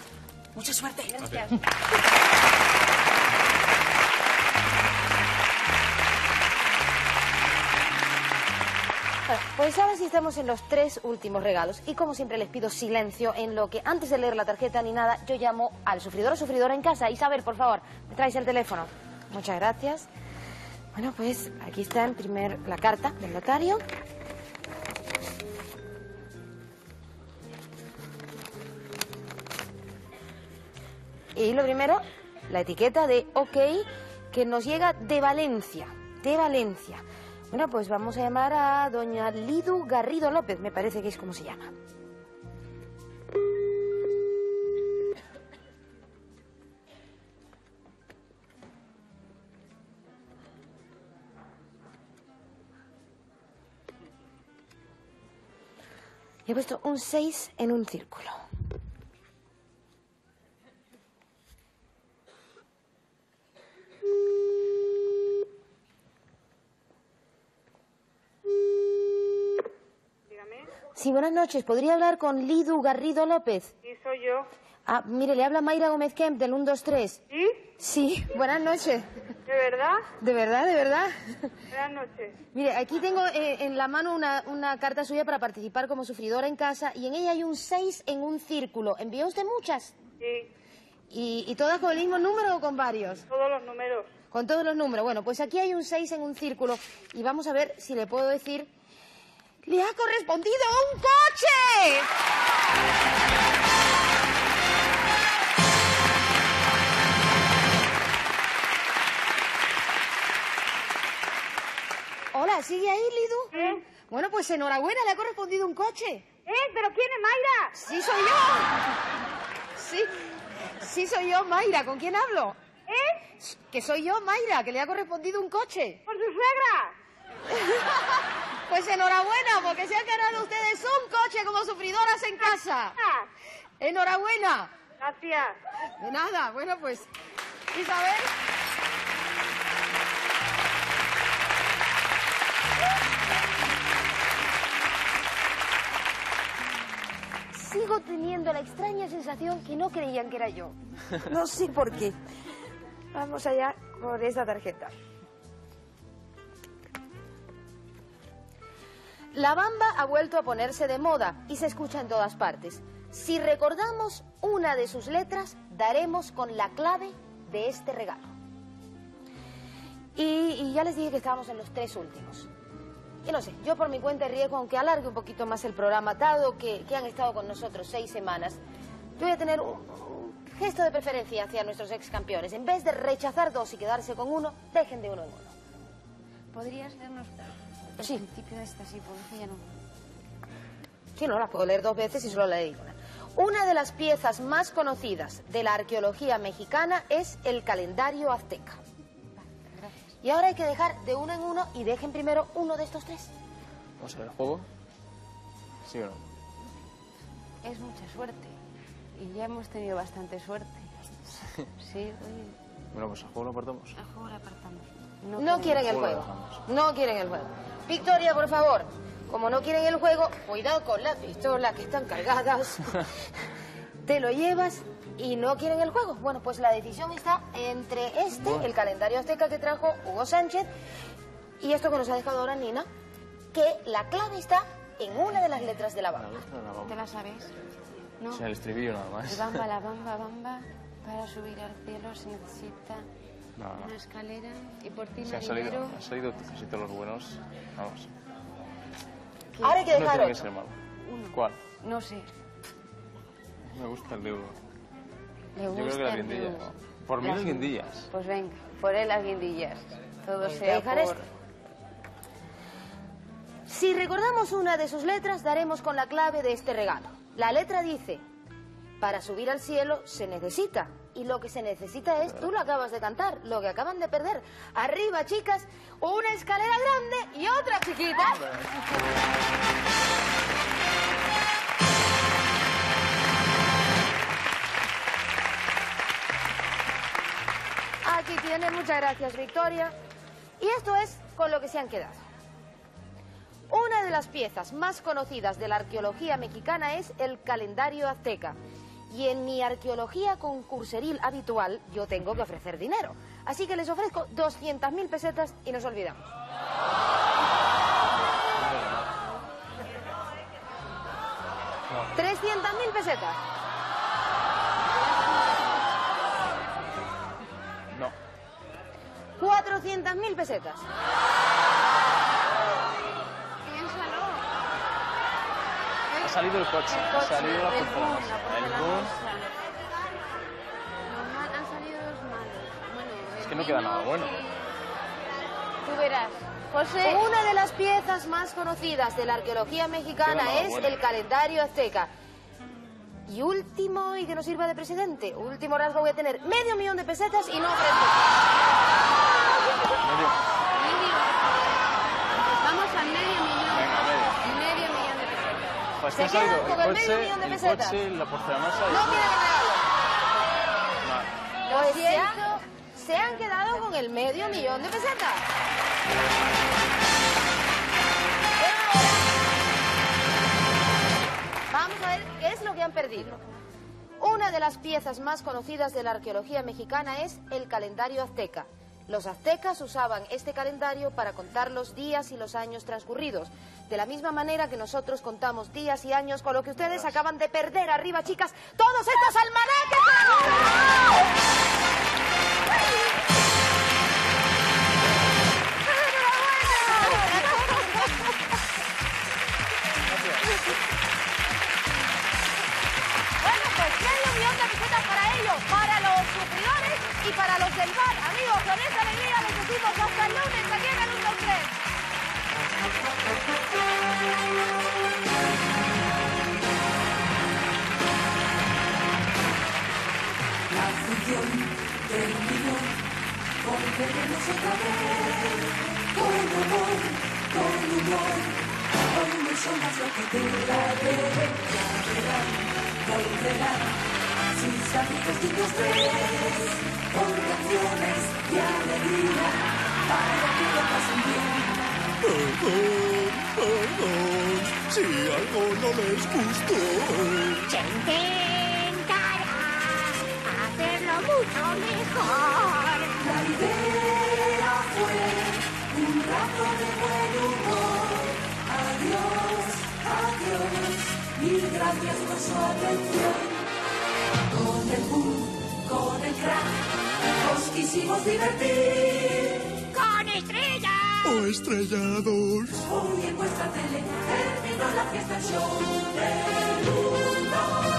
Speaker 25: Mucha suerte. Gracias.
Speaker 4: Pues ahora sí estamos en los tres últimos regalos. Y como siempre les pido silencio en lo que antes de leer la tarjeta ni nada, yo llamo al sufridor o sufridora en casa. Isabel, por favor, me traes el teléfono. Muchas gracias. Bueno, pues aquí está en primer la carta del notario. Y lo primero, la etiqueta de OK que nos llega de Valencia, de Valencia. Bueno, pues vamos a llamar a doña Lidu Garrido López, me parece que es como se llama. He puesto un 6 en un círculo. Sí, buenas noches. ¿Podría hablar con Lidu Garrido López?
Speaker 26: Sí, soy yo.
Speaker 4: Ah, mire, le habla Mayra Gómez Kemp del 123.
Speaker 26: ¿Sí?
Speaker 4: Sí, buenas noches.
Speaker 26: ¿De verdad?
Speaker 4: ¿De verdad, de verdad?
Speaker 26: Buenas noches.
Speaker 4: Mire, aquí tengo eh, en la mano una, una carta suya para participar como sufridora en casa y en ella hay un 6 en un círculo. ¿Envió usted muchas?
Speaker 26: Sí,
Speaker 4: ¿Y, y todas con el mismo número o con varios?
Speaker 26: todos los números.
Speaker 4: Con todos los números. Bueno, pues aquí hay un 6 en un círculo y vamos a ver si le puedo decir... ¡Le ha correspondido un coche! Hola, ¿sigue ahí, Lidu? Bueno, pues enhorabuena, le ha correspondido un coche.
Speaker 26: ¿Eh? ¿Pero quién es Mayra?
Speaker 4: Sí, soy yo. Sí, sí soy yo, Mayra. ¿Con quién hablo?
Speaker 26: ¿Eh?
Speaker 4: Que soy yo, Mayra, que le ha correspondido un coche.
Speaker 26: ¿Por su suegra? *laughs*
Speaker 4: Pues enhorabuena, porque se han ganado ustedes un coche como sufridoras en casa. Enhorabuena.
Speaker 26: Gracias.
Speaker 4: De nada, bueno, pues, Isabel. Sigo teniendo la extraña sensación que no creían que era yo. *laughs* No sé por qué. Vamos allá con esta tarjeta. La bamba ha vuelto a ponerse de moda y se escucha en todas partes. Si recordamos una de sus letras, daremos con la clave de este regalo. Y, y ya les dije que estábamos en los tres últimos. Y no sé, yo por mi cuenta riesgo, aunque alargue un poquito más el programa, dado que, que han estado con nosotros seis semanas, yo voy a tener un, un gesto de preferencia hacia nuestros ex campeones. En vez de rechazar dos y quedarse con uno, dejen de uno en uno.
Speaker 22: ¿Podrías leernos el
Speaker 4: Sí.
Speaker 22: principio de esta, sí, porque ya no...
Speaker 4: Sí, no, la puedo leer dos veces y solo leí una. Una de las piezas más conocidas de la arqueología mexicana es el calendario azteca. Y ahora hay que dejar de uno en uno y dejen primero uno de estos tres.
Speaker 15: ¿Vamos a ver el juego? ¿Sí o no?
Speaker 22: Es mucha suerte. Y ya hemos tenido bastante suerte. *laughs* Sí, oye,
Speaker 15: Bueno, pues el juego lo apartamos.
Speaker 22: el juego lo apartamos.
Speaker 4: No,
Speaker 22: queremos-
Speaker 4: quieren el juego. No quieren el juego. Victoria, por favor. Como no quieren el juego, cuidado con las pistolas que están cargadas. *laughs* Te lo llevas y no quieren el juego. Bueno, pues la decisión está entre este, el calendario azteca que trajo Hugo Sánchez, y esto que nos ha dejado ahora Nina, que la clave está en una de las letras de la banda.
Speaker 22: ¿Te la sabes? No.
Speaker 15: O sea, el estribillo nada más.
Speaker 22: Bamba, la *laughs* bamba, bamba. Para subir al cielo se necesita
Speaker 15: No, no.
Speaker 22: una escalera. Y por ti,
Speaker 15: Se han
Speaker 22: marinero...
Speaker 15: salido, han salido casi todos los buenos. Vamos.
Speaker 4: Ahora hay que dejar
Speaker 15: tiene que ser malo.
Speaker 22: Uno.
Speaker 15: ¿Cuál?
Speaker 22: No sé.
Speaker 15: Me gusta el de Yo creo que las guindillas. Por mí
Speaker 22: Las
Speaker 15: las guindillas.
Speaker 22: Pues venga, por él las guindillas. Todo sea
Speaker 4: dejar
Speaker 22: por...
Speaker 4: este. Si recordamos una de sus letras, daremos con la clave de este regalo. La letra dice, para subir al cielo se necesita. Y lo que se necesita es, tú lo acabas de cantar, lo que acaban de perder. Arriba, chicas, una escalera grande y otra chiquita. Aquí muchas gracias, Victoria. Y esto es con lo que se han quedado. Una de las piezas más conocidas de la arqueología mexicana es el calendario azteca. Y en mi arqueología concurseril habitual yo tengo que ofrecer dinero. Así que les ofrezco 200.000 pesetas y nos olvidamos. ¿300.000 pesetas? 400.000 pesetas.
Speaker 22: Piénsalo.
Speaker 15: Ha salido el coche,
Speaker 22: El
Speaker 15: ha
Speaker 22: coche,
Speaker 15: salido la
Speaker 22: el boom,
Speaker 15: porcelana.
Speaker 22: la
Speaker 15: El boom.
Speaker 22: sale. Los mal- han salido los malos. Bueno,
Speaker 15: Es que no queda nada bueno.
Speaker 22: Tú verás. José.
Speaker 4: Una de las piezas más conocidas de la arqueología mexicana es
Speaker 15: bueno.
Speaker 4: el calendario azteca. Y último, y que nos sirva de precedente, último rasgo voy a tener medio millón de pesetas y no ofrezco.
Speaker 22: Medio. Vamos a medio millón.
Speaker 15: Venga, medio.
Speaker 22: Medio millón de pesetas.
Speaker 15: Pues
Speaker 4: Se quedan con
Speaker 15: el
Speaker 4: el medio
Speaker 15: coche,
Speaker 4: millón de
Speaker 15: el
Speaker 4: pesetas.
Speaker 15: coche, la porcelanaza y...
Speaker 4: No quieren
Speaker 15: Vale.
Speaker 4: Lo siento, se han quedado con el medio millón de pesetas. Vamos a ver qué es lo que han perdido. Una de las piezas más conocidas de la arqueología mexicana es el calendario azteca. Los aztecas usaban este calendario para contar los días y los años transcurridos. De la misma manera que nosotros contamos días y años con lo que ustedes acaban de perder arriba, chicas, todos estos Bueno, pesetas para ellos, para los sufridores y para los del bar. Amigos, con esta alegría les decimos hasta el lunes aquí en el 1, 2, 3.
Speaker 1: La función del millón, volveremos otra vez, con amor, con humor, hoy no somos lo que te deben, ya verán, volverán, sus amigos y tres, con canciones de alegría, para que lo pasen bien.
Speaker 27: Perdón, perdón, si algo no les gustó.
Speaker 1: Se intentará hacerlo mucho mejor. La idea fue un rato de buen humor. Adiós, adiós, mil gracias por su atención. Con el boom, con el crack, nos quisimos divertir. ¡Con estrellas!
Speaker 27: ¡O estrellados!
Speaker 1: Hoy en nuestra tele terminó la fiesta show del mundo.